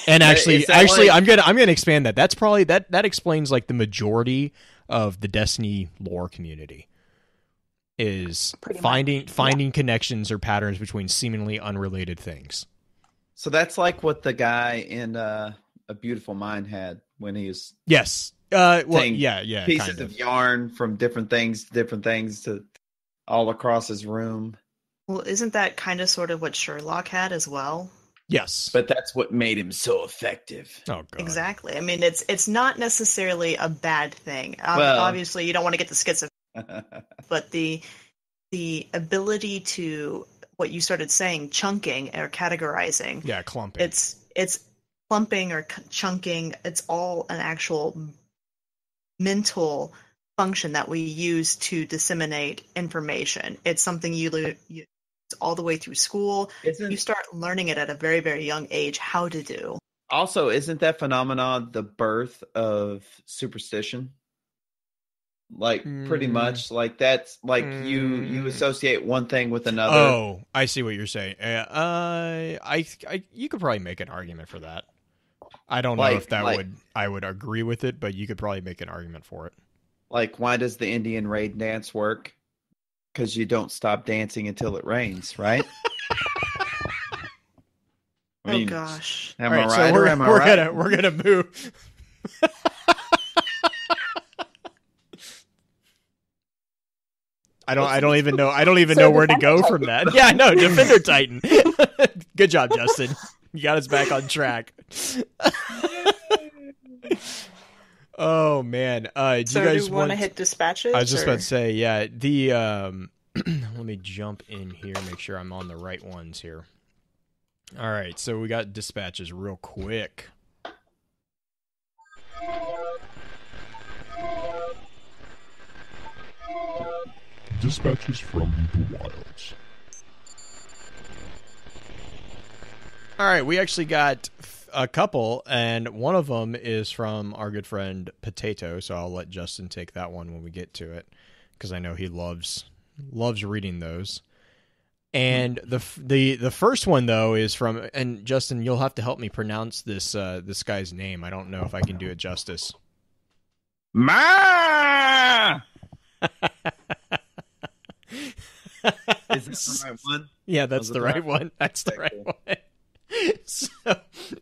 And actually, actually, like- I'm gonna I'm gonna expand that. That's probably that that explains like the majority of the Destiny lore community is Pretty much, finding yeah. finding connections or patterns between seemingly unrelated things. So that's like what the guy in uh, A Beautiful Mind had when he was Yes. Uh, well, yeah, yeah, pieces kind of. of. yarn from different things, to different things to all across his room. Well, isn't that kind of sort of what Sherlock had as well? Yes. But that's what made him so effective. oh god. Exactly. I mean, it's it's not necessarily a bad thing. Um, Well- obviously, you don't want to get the schizophrenia, but the the ability to what you started saying, chunking or categorizing, Yeah, clumping. it's it's clumping or c- chunking. It's all an actual mental function that we use to disseminate information. It's something you lo- use all the way through school. Isn't- You start learning it at a very very young age how to do. also, isn't that phenomenon the birth of superstition? Like pretty Mm. much, like that's like you you Mm. associate one thing with another. Oh, I see what you're saying. Uh, uh, I, I, you could probably make an argument for that. I don't know if that like- would I would agree with it, but you could probably make an argument for it. Like, why does the Indian raid dance work? Because you don't stop dancing until it rains, right? I oh, mean, oh gosh. Am All I right, right so we're, am I we're right? gonna we're gonna move. I don't. I don't even know. I don't even So know where to Defender go from that. Yeah, no, Defender Titan. Good job, Justin. You got us back on track. Oh man, uh, do So you do guys you want want? to hit dispatches? I was just or- about to say, yeah. The um, let me jump in here, make sure I'm on the right ones here. All right, so we got dispatches real quick. Dispatches from the wilds. All right, we actually got a couple, and one of them is from our good friend Potato. So I'll let Justin take that one when we get to it, because I know he loves loves reading those. And the the the first one though is from and Justin, you'll have to help me pronounce this uh, this guy's name. I don't know if I can do it justice. Ma! Is this the right one? Yeah, that's the the right right one. That's the right cool. one. So,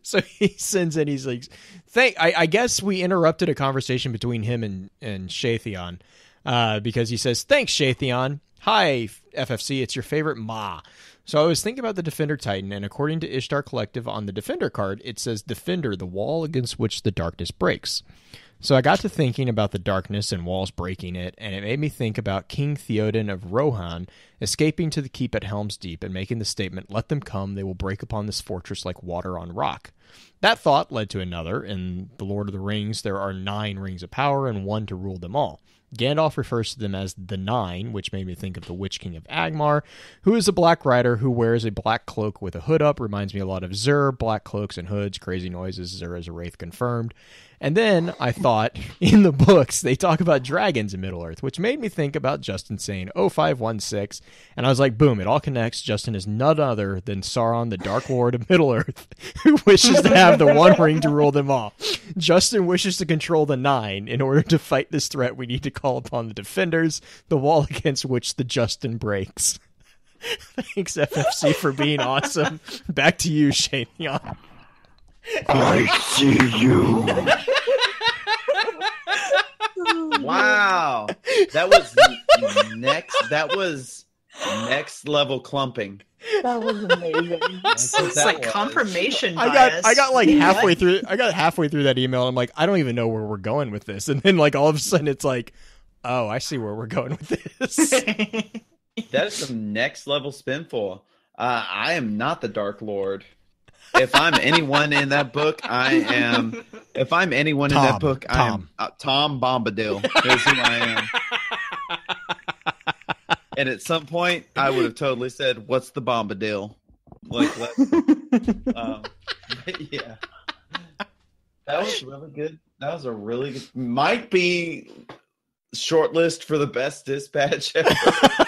so he sends in. He's like, "Thank." I, I guess we interrupted a conversation between him and and Shaytheon, uh, because he says, "Thanks, Shaytheon. Hi, FFC. It's your favorite Ma." So I was thinking about the Defender Titan, and according to Ishtar Collective on the Defender card, it says Defender, the wall against which the darkness breaks. So I got to thinking about the darkness and walls breaking it, and it made me think about King Theoden of Rohan escaping to the keep at Helm's Deep and making the statement, Let them come, they will break upon this fortress like water on rock. That thought led to another. In The Lord of the Rings, there are nine rings of power and one to rule them all. Gandalf refers to them as the Nine, which made me think of the Witch King of Angmar, who is a black rider who wears a black cloak with a hood up. Reminds me a lot of Xur, black cloaks and hoods, crazy noises, Xur as a wraith confirmed. And then I thought in the books they talk about dragons in Middle Earth, which made me think about Justin saying 0516. And I was like, boom, it all connects. Justin is none other than Sauron, the Dark Lord of Middle Earth, who wishes to have the one ring to rule them all. Justin wishes to control the nine. In order to fight this threat, we need to call upon the defenders, the wall against which the Justin breaks. Thanks, FFC, for being awesome. Back to you, Shane. Young. I see you. Wow, that was next. That was next level clumping. That was amazing. That's It's like was. confirmation I got. I got like What? halfway through I got halfway through that email. I'm like, I don't even know where we're going with this. And then like all of a sudden it's like, oh, I see where we're going with this. That is some next level spinful. Uh, I am not the Dark Lord. If I'm anyone in that book, I am. If I'm anyone in that book, I am Tom. uh, Tom Bombadil. Is who I am. and at some point, I would have totally said, "What's the Bombadil?" Like, um, yeah. That was really good. That was a really good. Might be shortlist for the best dispatch ever.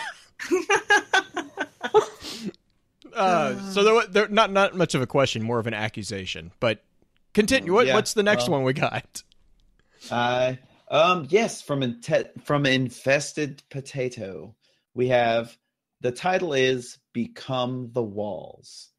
uh, so there, there not not much of a question, more of an accusation. But continue. What, Yeah, what's the next one we got? Uh, um, yes, from inte- from infested potato, we have the title is "Become the Walls,"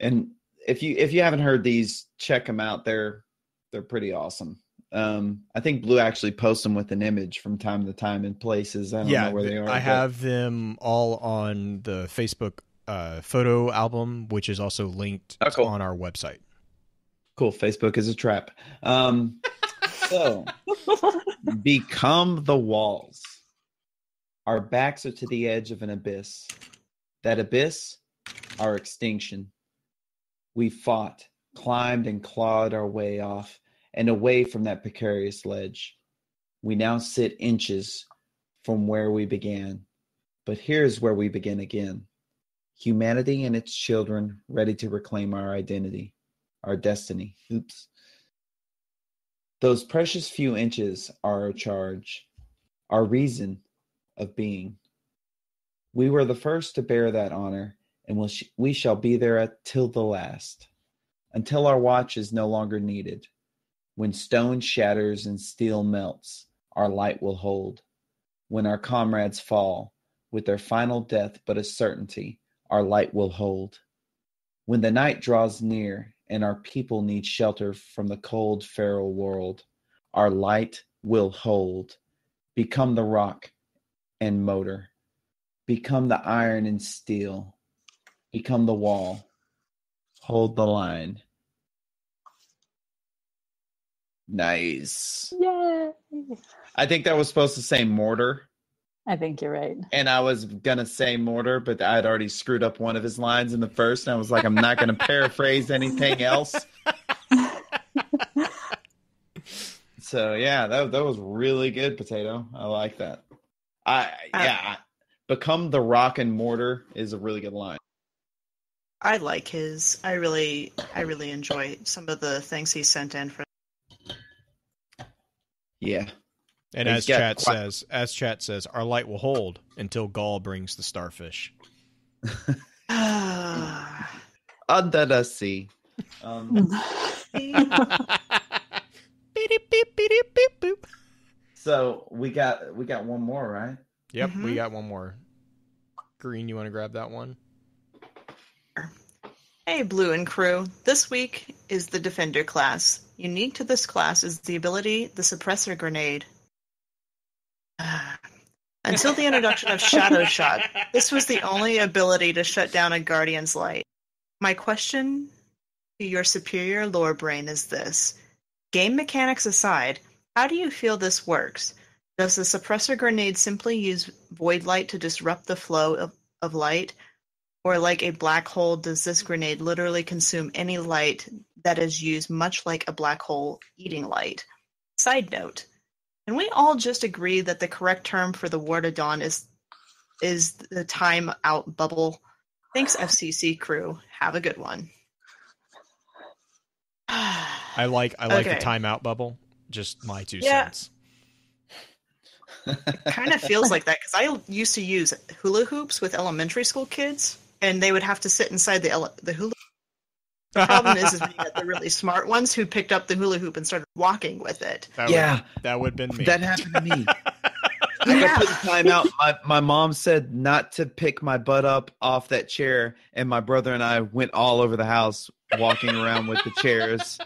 and if you if you haven't heard these, check them out. They're they're pretty awesome. Um, I think Blue actually posts them with an image from time to time in places. I don't yeah, know where they are. I but- have them all on the Facebook uh, photo album, which is also linked Oh, cool. on our website. Cool. Facebook is a trap. Um, so become the walls. Our backs are to the edge of an abyss. That abyss, our extinction. We fought, climbed, and clawed our way off and away from that precarious ledge. We now sit inches from where we began. But here's where we begin again humanity and its children ready to reclaim our identity our destiny. Oops. Those precious few inches are our charge, our reason of being. We were the first to bear that honor, and we'll sh- we shall be there at, till the last, until our watch is no longer needed. When stone shatters and steel melts, our light will hold. When our comrades fall, with their final death but a certainty, our light will hold. When the night draws near and our people need shelter from the cold feral world, our light will hold. Become the rock and motor. Become the iron and steel. Become the wall. Hold the line. Nice. Yay! I think that was supposed to say mortar, I think you're right. and I was gonna say mortar, but I'd already screwed up one of his lines in the first, and I was like, I'm not gonna paraphrase anything else. So yeah, that that was really good, potato. I like that. I yeah, I- become the rock and mortar is a really good line. I like his. I really, I really enjoy some of the things he sent in for. Yeah, And He's as chat quite- says, as chat says, our light will hold until Ghaul brings the starfish. under the sea. Um, Beep, beep, beep, beep, beep, boop. so we got we got one more, right? Yep, we Mhm. got one more. Green, you want to grab that one? Hey, Blue and crew. This week is the Defender class. Unique to this class is the ability, the Suppressor Grenade. Until the introduction of Shadow Shot, this was the only ability to shut down a Guardian's light. My question to your superior lore brain is this Game mechanics aside, how do you feel this works? Does the suppressor grenade simply use void light to disrupt the flow of, of light? Or, like a black hole, does this grenade literally consume any light that is used, much like a black hole eating light? Side note Can we all just agree that the correct term for the Ward of Dawn is, is the time out bubble? Thanks, FCC crew. Have a good one. I like I like Okay. the timeout bubble. Just my two Yeah. cents. kind of feels like that because I used to use hula hoops with elementary school kids, and they would have to sit inside the ele- the hula. The problem is, is we got the really smart ones who picked up the hula hoop and started walking with it. That Yeah. would, that would have been me. That happened to me. I got put in time out. My, my mom said not to pick my butt up off that chair, and my brother and I went all over the house walking around with the chairs.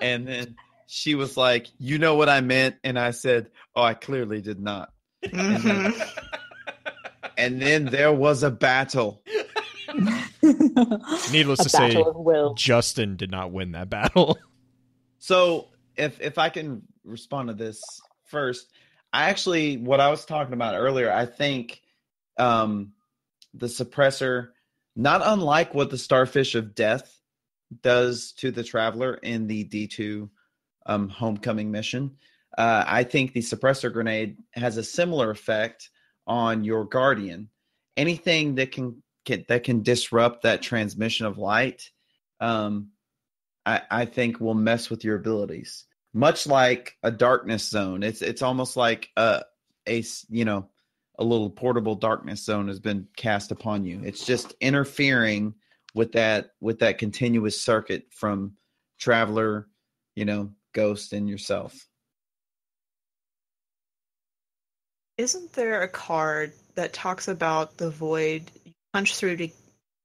And then she was like, You know what I meant? And I said, Oh, I clearly did not. Mhm. And then there was a battle. Needless a to say, battle of will. Justin did not win that battle. So if if I can respond to this first, I actually what I was talking about earlier, I think um the suppressor, not unlike what the starfish of death does to the traveler in the D2 um homecoming mission. Uh, I think the suppressor grenade has a similar effect on your guardian. Anything that can, can that can disrupt that transmission of light, um, I, I think will mess with your abilities. Much like a darkness zone, it's it's almost like a a you know a little portable darkness zone has been cast upon you. It's just interfering with that with that continuous circuit from traveler, you know, ghost, and yourself. Isn't there a card that talks about the void punch through to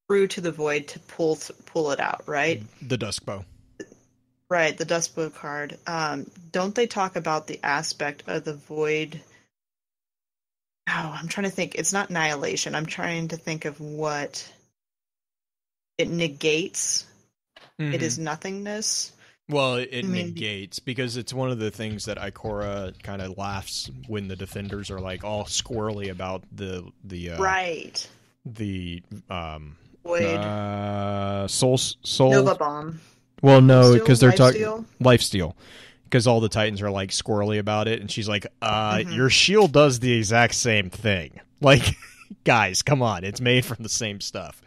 through to the void to pull pull it out, right? The dusk bow. Right, the Dust Bow card. Um, don't they talk about the aspect of the void? Oh, I'm trying to think. It's not annihilation. I'm trying to think of what it negates. It Mhm. is nothingness. Well, it, it I mean- negates because it's one of the things that Ikora kind of laughs when the defenders are like all squirrely about the the uh, right. The um Void. uh soul soul. Nova Bomb. well, no, because they're talking life steal. Because all the Titans are like squirrely about it, and she's like, "Uh, Mhm. your shield does the exact same thing. Like, guys, come on, it's made from the same stuff.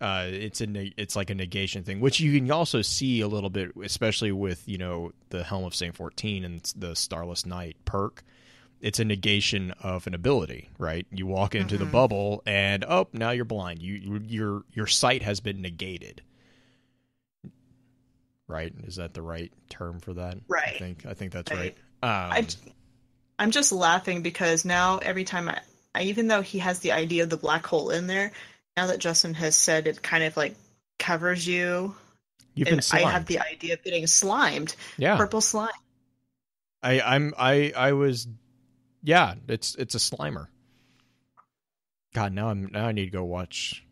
Uh, it's a ne- it's like a negation thing, which you can also see a little bit, especially with you know the Helm of Saint Fourteen and the Starless Night perk. It's a negation of an ability, right? You walk into the Mhm. bubble, and oh, now you're blind. You, you your your sight has been negated. Right? Is that the right term for that? Right. I think I think that's Right. right. Um, I, I'm just laughing because now every time I, I, even though he has the idea of the black hole in there, now that Justin has said it kind of like covers you, you've been and I slimed. have the idea of getting slimed, yeah. purple slime. I I'm I I was yeah, it's it's a slimer. God, now I'm now I need to go watch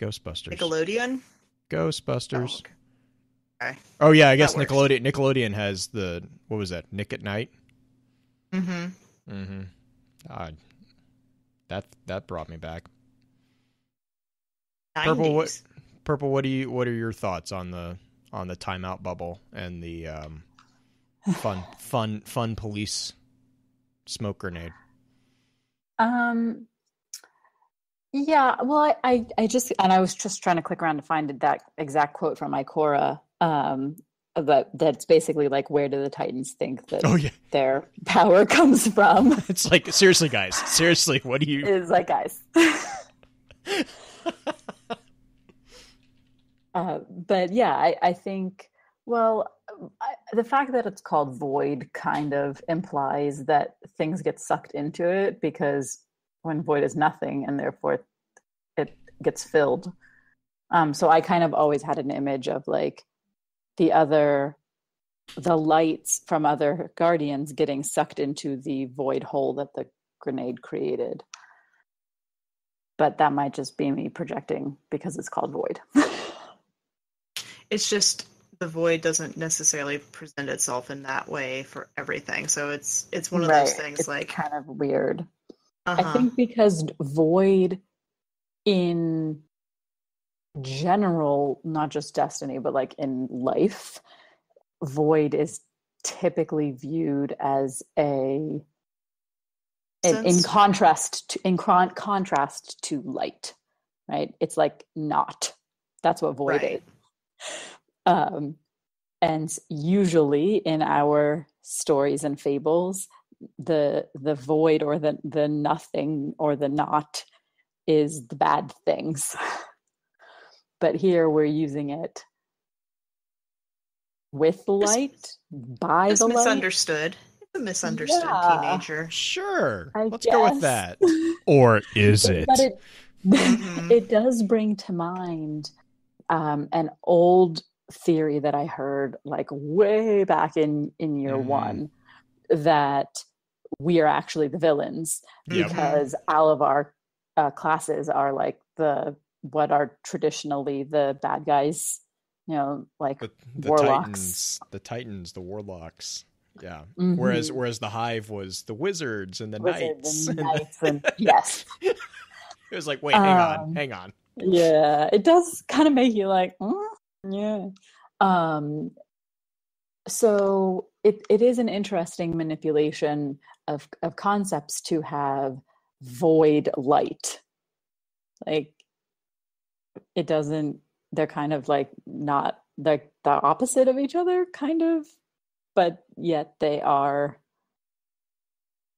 Ghostbusters. Nickelodeon. Oh, Ghostbusters. okay. Oh, yeah, I guess. Nickelodeon Nickelodeon has the what was that? Nick at Night. Mm-hmm. Mm-hmm. God, that that brought me back. Purple, what- Purple, what do you what are your thoughts on the on the timeout bubble and the um, fun fun fun police smoke grenade? Um, yeah, well, I, I, I just, and I was just trying to click around to find that exact quote from Ikora. Um, but that's basically like, where do the Titans think that Oh yeah, their power comes from? it's like seriously, guys, seriously, what do you? Is like, guys. uh, but yeah, I, I think, well, I, the fact that it's called void kind of implies that things get sucked into it because when void is nothing and therefore it gets filled. Um, so I kind of always had an image of like the other, the lights from other guardians getting sucked into the void hole that the grenade created. But that might just be me projecting because it's called void. It's just the void doesn't necessarily present itself in that way for everything. So it's it's one of those things It's like kind of weird. uh-huh. I think because void in general, not just destiny, but like in life, void is typically viewed as a in, in contrast to in con- contrast to light, right? It's like not. That's what void Right. is. Um, and usually in our stories and fables, the the void or the the nothing or the not is the bad things. but here we're using it with the Just- light, by it's the light. misunderstood. It's a misunderstood Yeah. teenager. Sure, I let's go with that. Or is it? But it Mhm. it does bring to mind um, an old theory that I heard like way back in in year Mhm. one that we are actually the villains Yep. because all of our uh, classes are like the what are traditionally the bad guys, you know, like the, the warlocks. Titans, the Titans, the warlocks. Yeah. Whereas Mhm. whereas the Hive was the wizards and the wizards knights. and knights and yes, it was like, wait, hang on, Um, hang on. yeah it does kind of make you like "Mm, yeah um so it, it is an interesting manipulation of of concepts to have void light like it doesn't they're kind of like not like the opposite of each other kind of but yet they are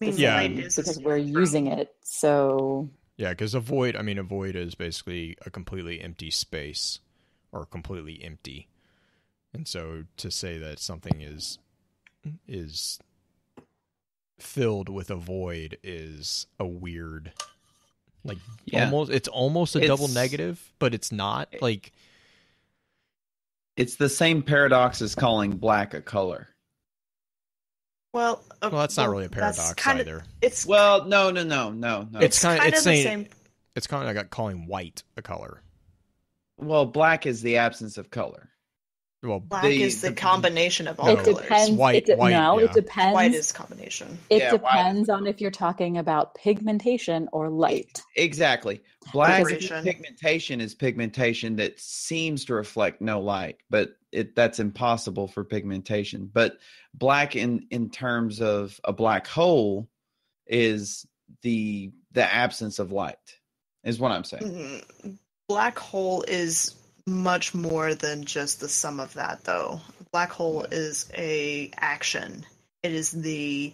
I mean, Yeah. same light is because we're using it so Yeah, because a void. I mean, a void is basically a completely empty space, or completely empty. And so to say that something is is filled with a void is a weird Like Yeah. almost, it's almost a double negative, but it's not. Like It's the same paradox as calling black a color. Well, uh, well, that's not really a paradox kinda- either. It's Well, no, no, no, no, no. It's kinda- it's the same. It's kind of like calling white a color. Well, black is the absence of color. Well, Black the- is the, the- combination of all No, it colors. depends. White- it de- white, no, yeah. it depends. White is combination. it Yeah, white. depends on if you're talking about pigmentation or light. Exactly. Black pigmentation is pigmentation that seems to reflect no light, but it that's impossible for pigmentation. But black in in terms of a black hole is the the absence of light. Is what I'm saying. Mm, Black hole is much more than just the sum of that, though. Black hole is a action. It is the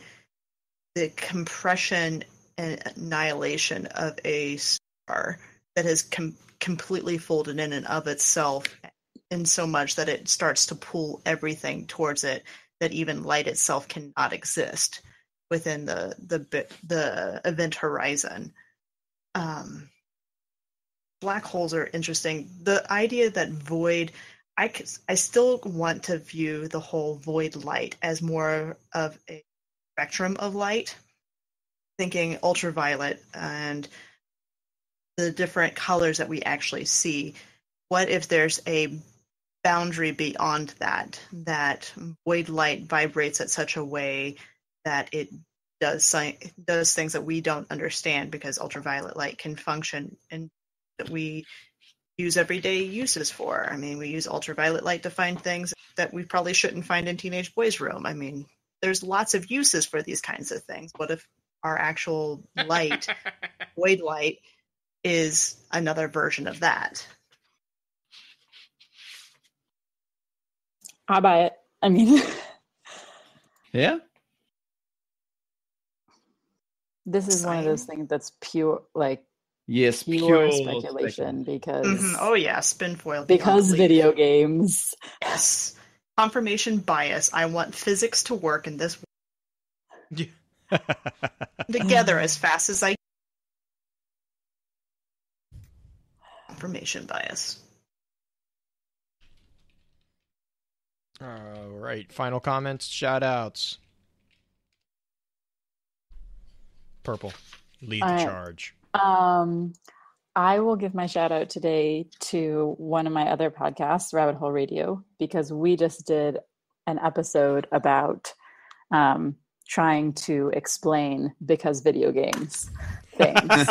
the compression and annihilation of a star that has com- completely folded in and of itself in so much that it starts to pull everything towards it that even light itself cannot exist within the the the event horizon um black holes are interesting. The idea that void I, I still want to view the whole void light as more of a spectrum of light thinking ultraviolet and the different colors that we actually see. What if there's a boundary beyond that that void light vibrates at such a way that it does does things that we don't understand because ultraviolet light can function and that we use everyday uses for. I mean, we use ultraviolet light to find things that we probably shouldn't find in teenage boys' room. I mean, there's lots of uses for these kinds of things. What if our actual light, void light, is another version of that? I buy it. I mean, Yeah. this is one of those things that's pure, like Yes. pure pure speculation because Mhm. Oh yeah, spin foil. because belief. video games. Yes. Confirmation bias. I want physics to work in this together as fast as I confirmation bias. All right. Final comments, shout outs. Purple. Lead the I- charge. Um, I will give my shout out today to one of my other podcasts, Rabbit Hole Radio, because we just did an episode about um, trying to explain because video games things,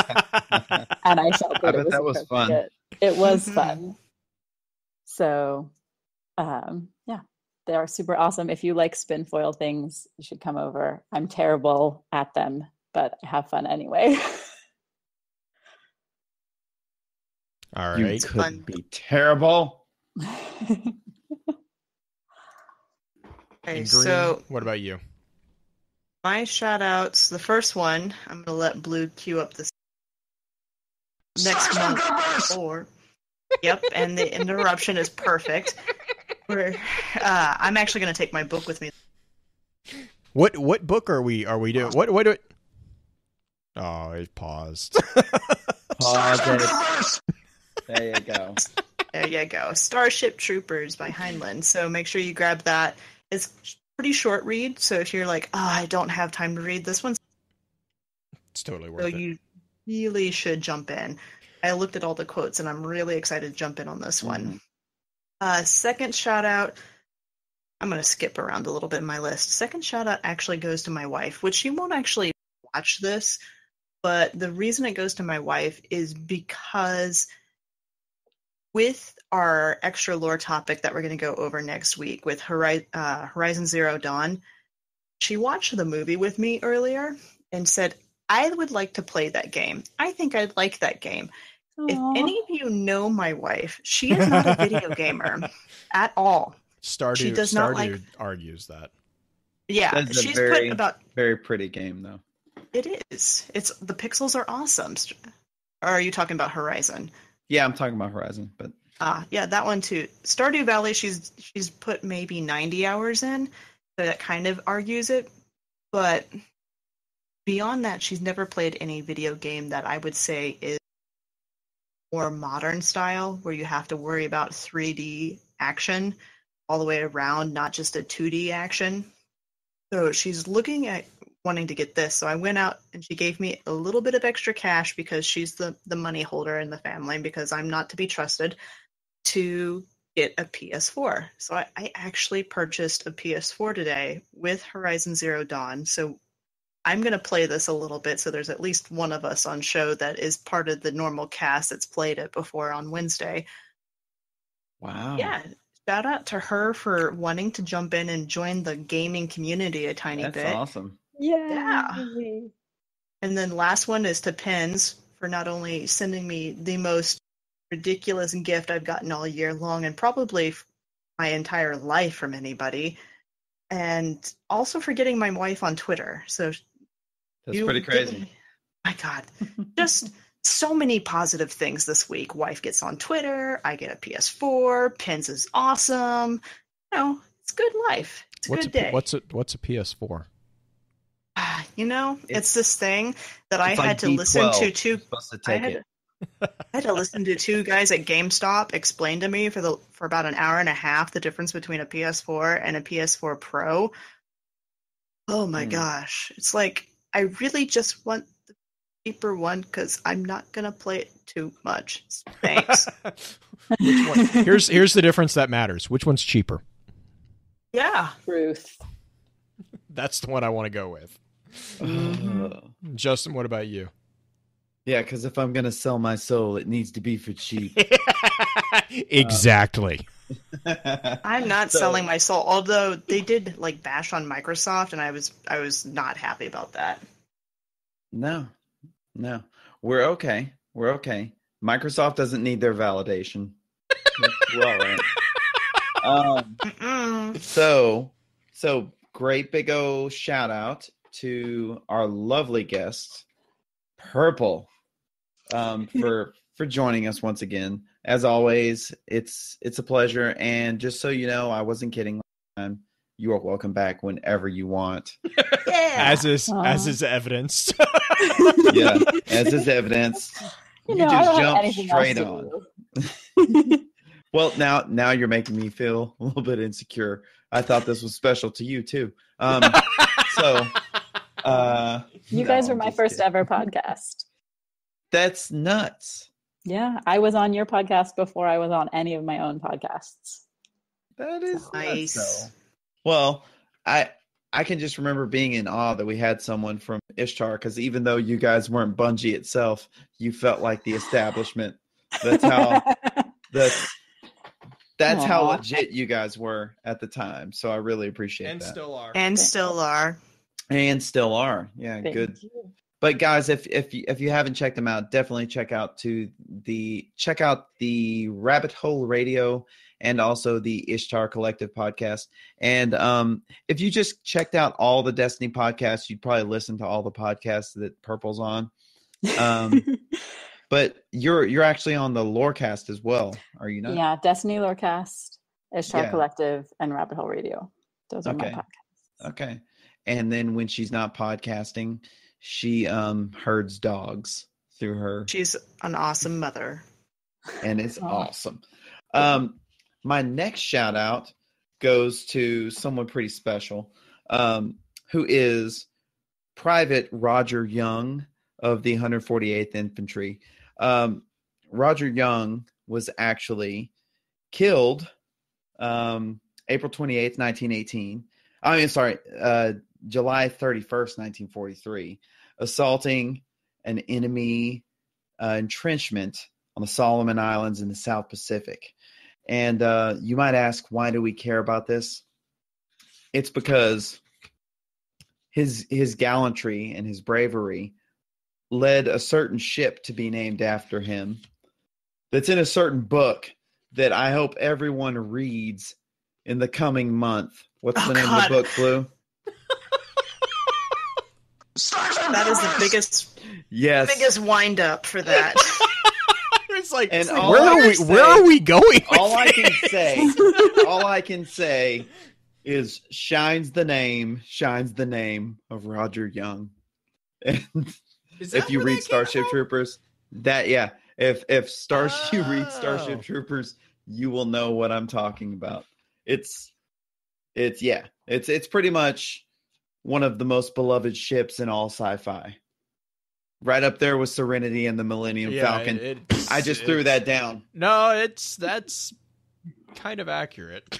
and I felt that I it was that was fun. appropriate. It was Mhm. fun. So, um, yeah, they are super awesome. If you like spin foil things, you should come over. I'm terrible at them, but I have fun anyway. All You could Fun. be terrible. Okay, green, so what about you? my shout outs, the first one, I'm gonna let Blue queue up this next month or Yep, and the interruption is perfect. We're, uh, I'm actually gonna take my book with me. What what book are we are we doing? What what do it Oh, it paused. Pause it. There you go. There you go. Starship Troopers by Heinlein. So make sure you grab that. It's pretty short read, so if you're like, oh, I don't have time to read this one, it's totally worth so it. you really should jump in. I looked at all the quotes and I'm really excited to jump in on this one. Uh, second shout out, I'm going to skip around a little bit in my list. Second shout out actually goes to my wife, which she won't actually watch this, but the reason it goes to my wife is because with our extra lore topic that we're going to go over next week with Hori- uh, Horizon Zero Dawn, she watched the movie with me earlier and said, I would like to play that game. I think I'd like that game. If any of you know my wife, she is not a video gamer at all. Stardew she does not Stardew like- argues that. Yeah, That's a she's very- put about Very pretty game though. it is. It's the pixels are awesome. Or are you talking about Horizon? Yeah, I'm talking about Horizon, but Ah, yeah, that one too. Stardew Valley, she's she's put maybe ninety hours in, so that kind of argues it. But beyond that, she's never played any video game that I would say is more modern style, where you have to worry about 3D action all the way around, not just a 2D action. So she's looking at wanting to get this. So I went out and she gave me a little bit of extra cash because she's the, the money holder in the family because I'm not to be trusted to get a PS4. So I, I actually purchased a PS4 today with Horizon Zero Dawn. So I'm going to play this a little bit so there's at least one of us on show that is part of the normal cast that's played it before on Wednesday. Wow. Yeah, shout out to her for wanting to jump in and join the gaming community a tiny That's bit. awesome. Yeah. And then last one is to Pens for not only sending me the most ridiculous gift I've gotten all year long and probably my entire life from anybody, and also for getting my wife on Twitter. So That's you pretty crazy. me- My God, just so many positive things this week. Wife gets on Twitter. I get a PS4. Pens is awesome. You know, it's good life. It's a What's good a, day. what's a what's a PS4? You know, it's, It's- this thing that I It's like had to listen B12. to two. Supposed to I had, it. I had to listen to two guys at GameStop explain to me for the for about an hour and a half the difference between a PS4 and a PS4 Pro. Oh my Hmm. gosh, it's like I really just want the cheaper one because I'm not gonna play it too much. Thanks. Which one? Here's here's the difference that matters. Which one's cheaper? yeah. Truth. That's the one I want to go with. Mhm. Justin, what about you? Yeah, because if I'm gonna sell my soul, it needs to be for cheap. exactly. I'm not So- selling my soul, although they did like bash on Microsoft, and I was I was not happy about that. No, no, we're okay. We're okay. Microsoft doesn't need their validation. We're all right. Um, so, so great big o shout out to our lovely guest, Purple, um, for for joining us once again. As always, it's it's a pleasure. And just so you know, I wasn't kidding. last time. You are welcome back whenever you want. Yeah. As is Aw. as is evidenced. Yeah, as is evidence. You You know, I just don't jump straight on. To do. Well, now now you're making me feel a little bit insecure. I thought this was special to you too. Um, so, uh, You no, guys were my first kidding. ever podcast. That's nuts. Yeah, I was on your podcast before I was on any of my own podcasts. That is Nice. Nuts, well, I I can just remember being in awe that we had someone from Ishtar because even though you guys weren't Bungie itself, you felt like the establishment. That's how that's that's how legit you guys were at the time. So I really appreciate and that. And still are. and still are. and still are. Yeah, Thank good. you. But guys, if if you, if you haven't checked them out, definitely check out to the check out the Rabbit Hole Radio and also the Ishtar Collective podcast. And um, if you just checked out all the Destiny podcasts, you'd probably listen to all the podcasts that Purple's on. Um, But you're you're actually on the Lorecast as well, are you not? yeah, Destiny Lorecast, Ishtar Yeah. Collective, and Rabbit Hole Radio. Those are Okay. my podcasts. Okay. And then when she's not podcasting, she um herds dogs through her She's an awesome mother. and it's Oh. awesome. Um, my next shout out goes to someone pretty special, um, who is Private Roger Young of the 148th Infantry. Um, Roger Young was actually killed um, April 28th, 1918. I mean, sorry, uh, July 31st, 1943, assaulting an enemy uh, entrenchment on the Solomon Islands in the South Pacific. And uh, you might ask, why do we care about this? It's because his his gallantry and his bravery led a certain ship to be named after him. That's in a certain book that I hope everyone reads in the coming month. What's Oh, the name God. of the book, Blue? That is the biggest Yes. biggest wind up for that. it's like, And it's like, where are we? say- where are we going? with all I can say, all I can say is shines the name, shines the name of Roger Young. And Is if you read Starship from? Troopers, that yeah, if if Star you read Oh. Starship Troopers, you will know what I'm talking about. It's it's yeah, it's it's pretty much one of the most beloved ships in all sci-fi. Right up there with Serenity and the Millennium Yeah, Falcon. it's- I just threw that down. No, it's that's kind of accurate.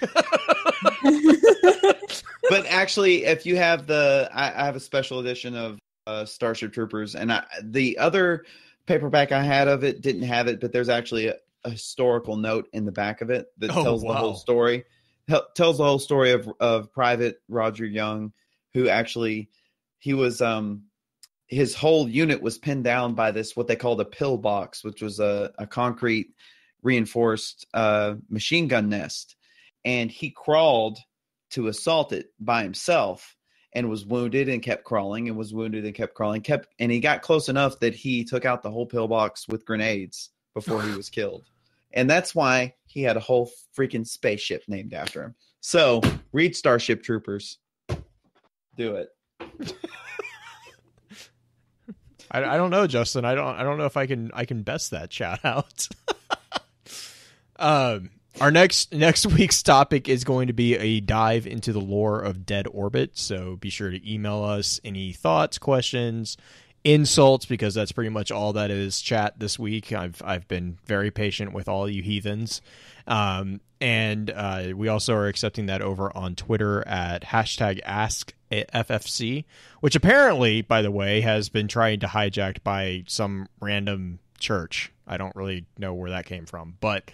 but actually, if you have the, I, I have a special edition of uh, Starship Troopers, and I, the other paperback I had of it didn't have it, but there's actually a, a historical note in the back of it that Oh, tells the whole story. Hel- tells the whole story of of Private Roger Young, who actually he was um his whole unit was pinned down by this what they called a pillbox, which was a, a concrete reinforced uh, machine gun nest, and he crawled to assault it by himself and was wounded and kept crawling and was wounded and kept crawling kept and he got close enough that he took out the whole pillbox with grenades before he was killed and that's why he had a whole freaking spaceship named after him so read starship troopers do it I, I don't know, Justin. I don't I don't know if I can I can best that shout out. um, our next next week's topic is going to be a dive into the lore of Dead Orbit. So be sure to email us any thoughts, questions, insults, because that's pretty much all that is chat this week. I've I've been very patient with all you heathens. Um, and uh, we also are accepting that over on Twitter at hashtag Ask FFC, which apparently, by the way, has been trying to hijacked by some random church. I don't really know where that came from, but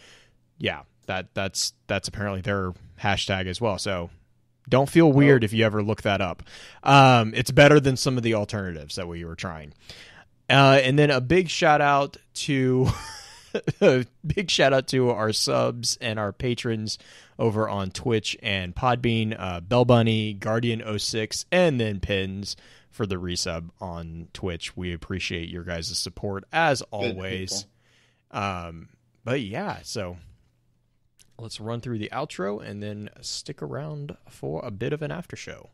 yeah, that that's that's apparently their hashtag as well. So don't feel weird if you ever look that up. Um, it's better than some of the alternatives that we were trying. Uh, and then a big shout out to a big shout out to our subs and our patrons over on Twitch and Podbean, uh, Bell Bunny, Guardian 06, and then Pins for the resub on Twitch. We appreciate your guys' support as always. Um, but yeah, so let's run through the outro and then stick around for a bit of an after show.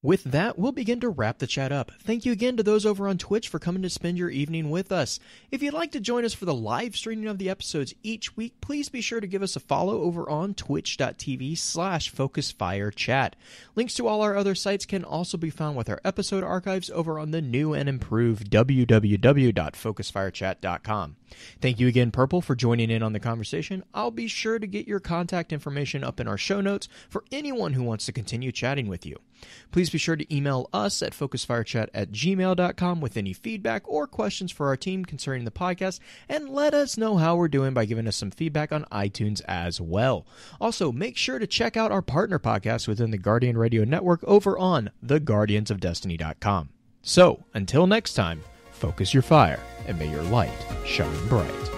With that, we'll begin to wrap the chat up. Thank you again to those over on Twitch for coming to spend your evening with us. If you'd like to join us for the live streaming of the episodes each week, please be sure to give us a follow over on twitch.tv slash focusedfirechat. Links to all our other sites can also be found with our episode archives over on the new and improved www.focusedfirechat.com. Thank you again, Purple, for joining in on the conversation. I'll be sure to get your contact information up in our show notes for anyone who wants to continue chatting with you. Please be sure to email us at focusedfirechat at gmail.com with any feedback or questions for our team concerning the podcast, and let us know how we're doing by giving us some feedback on iTunes as well. Also, make sure to check out our partner podcast within the Guardian Radio Network over on theguardiansofdestiny.com. So, until next time, focus your fire and may your light shine bright.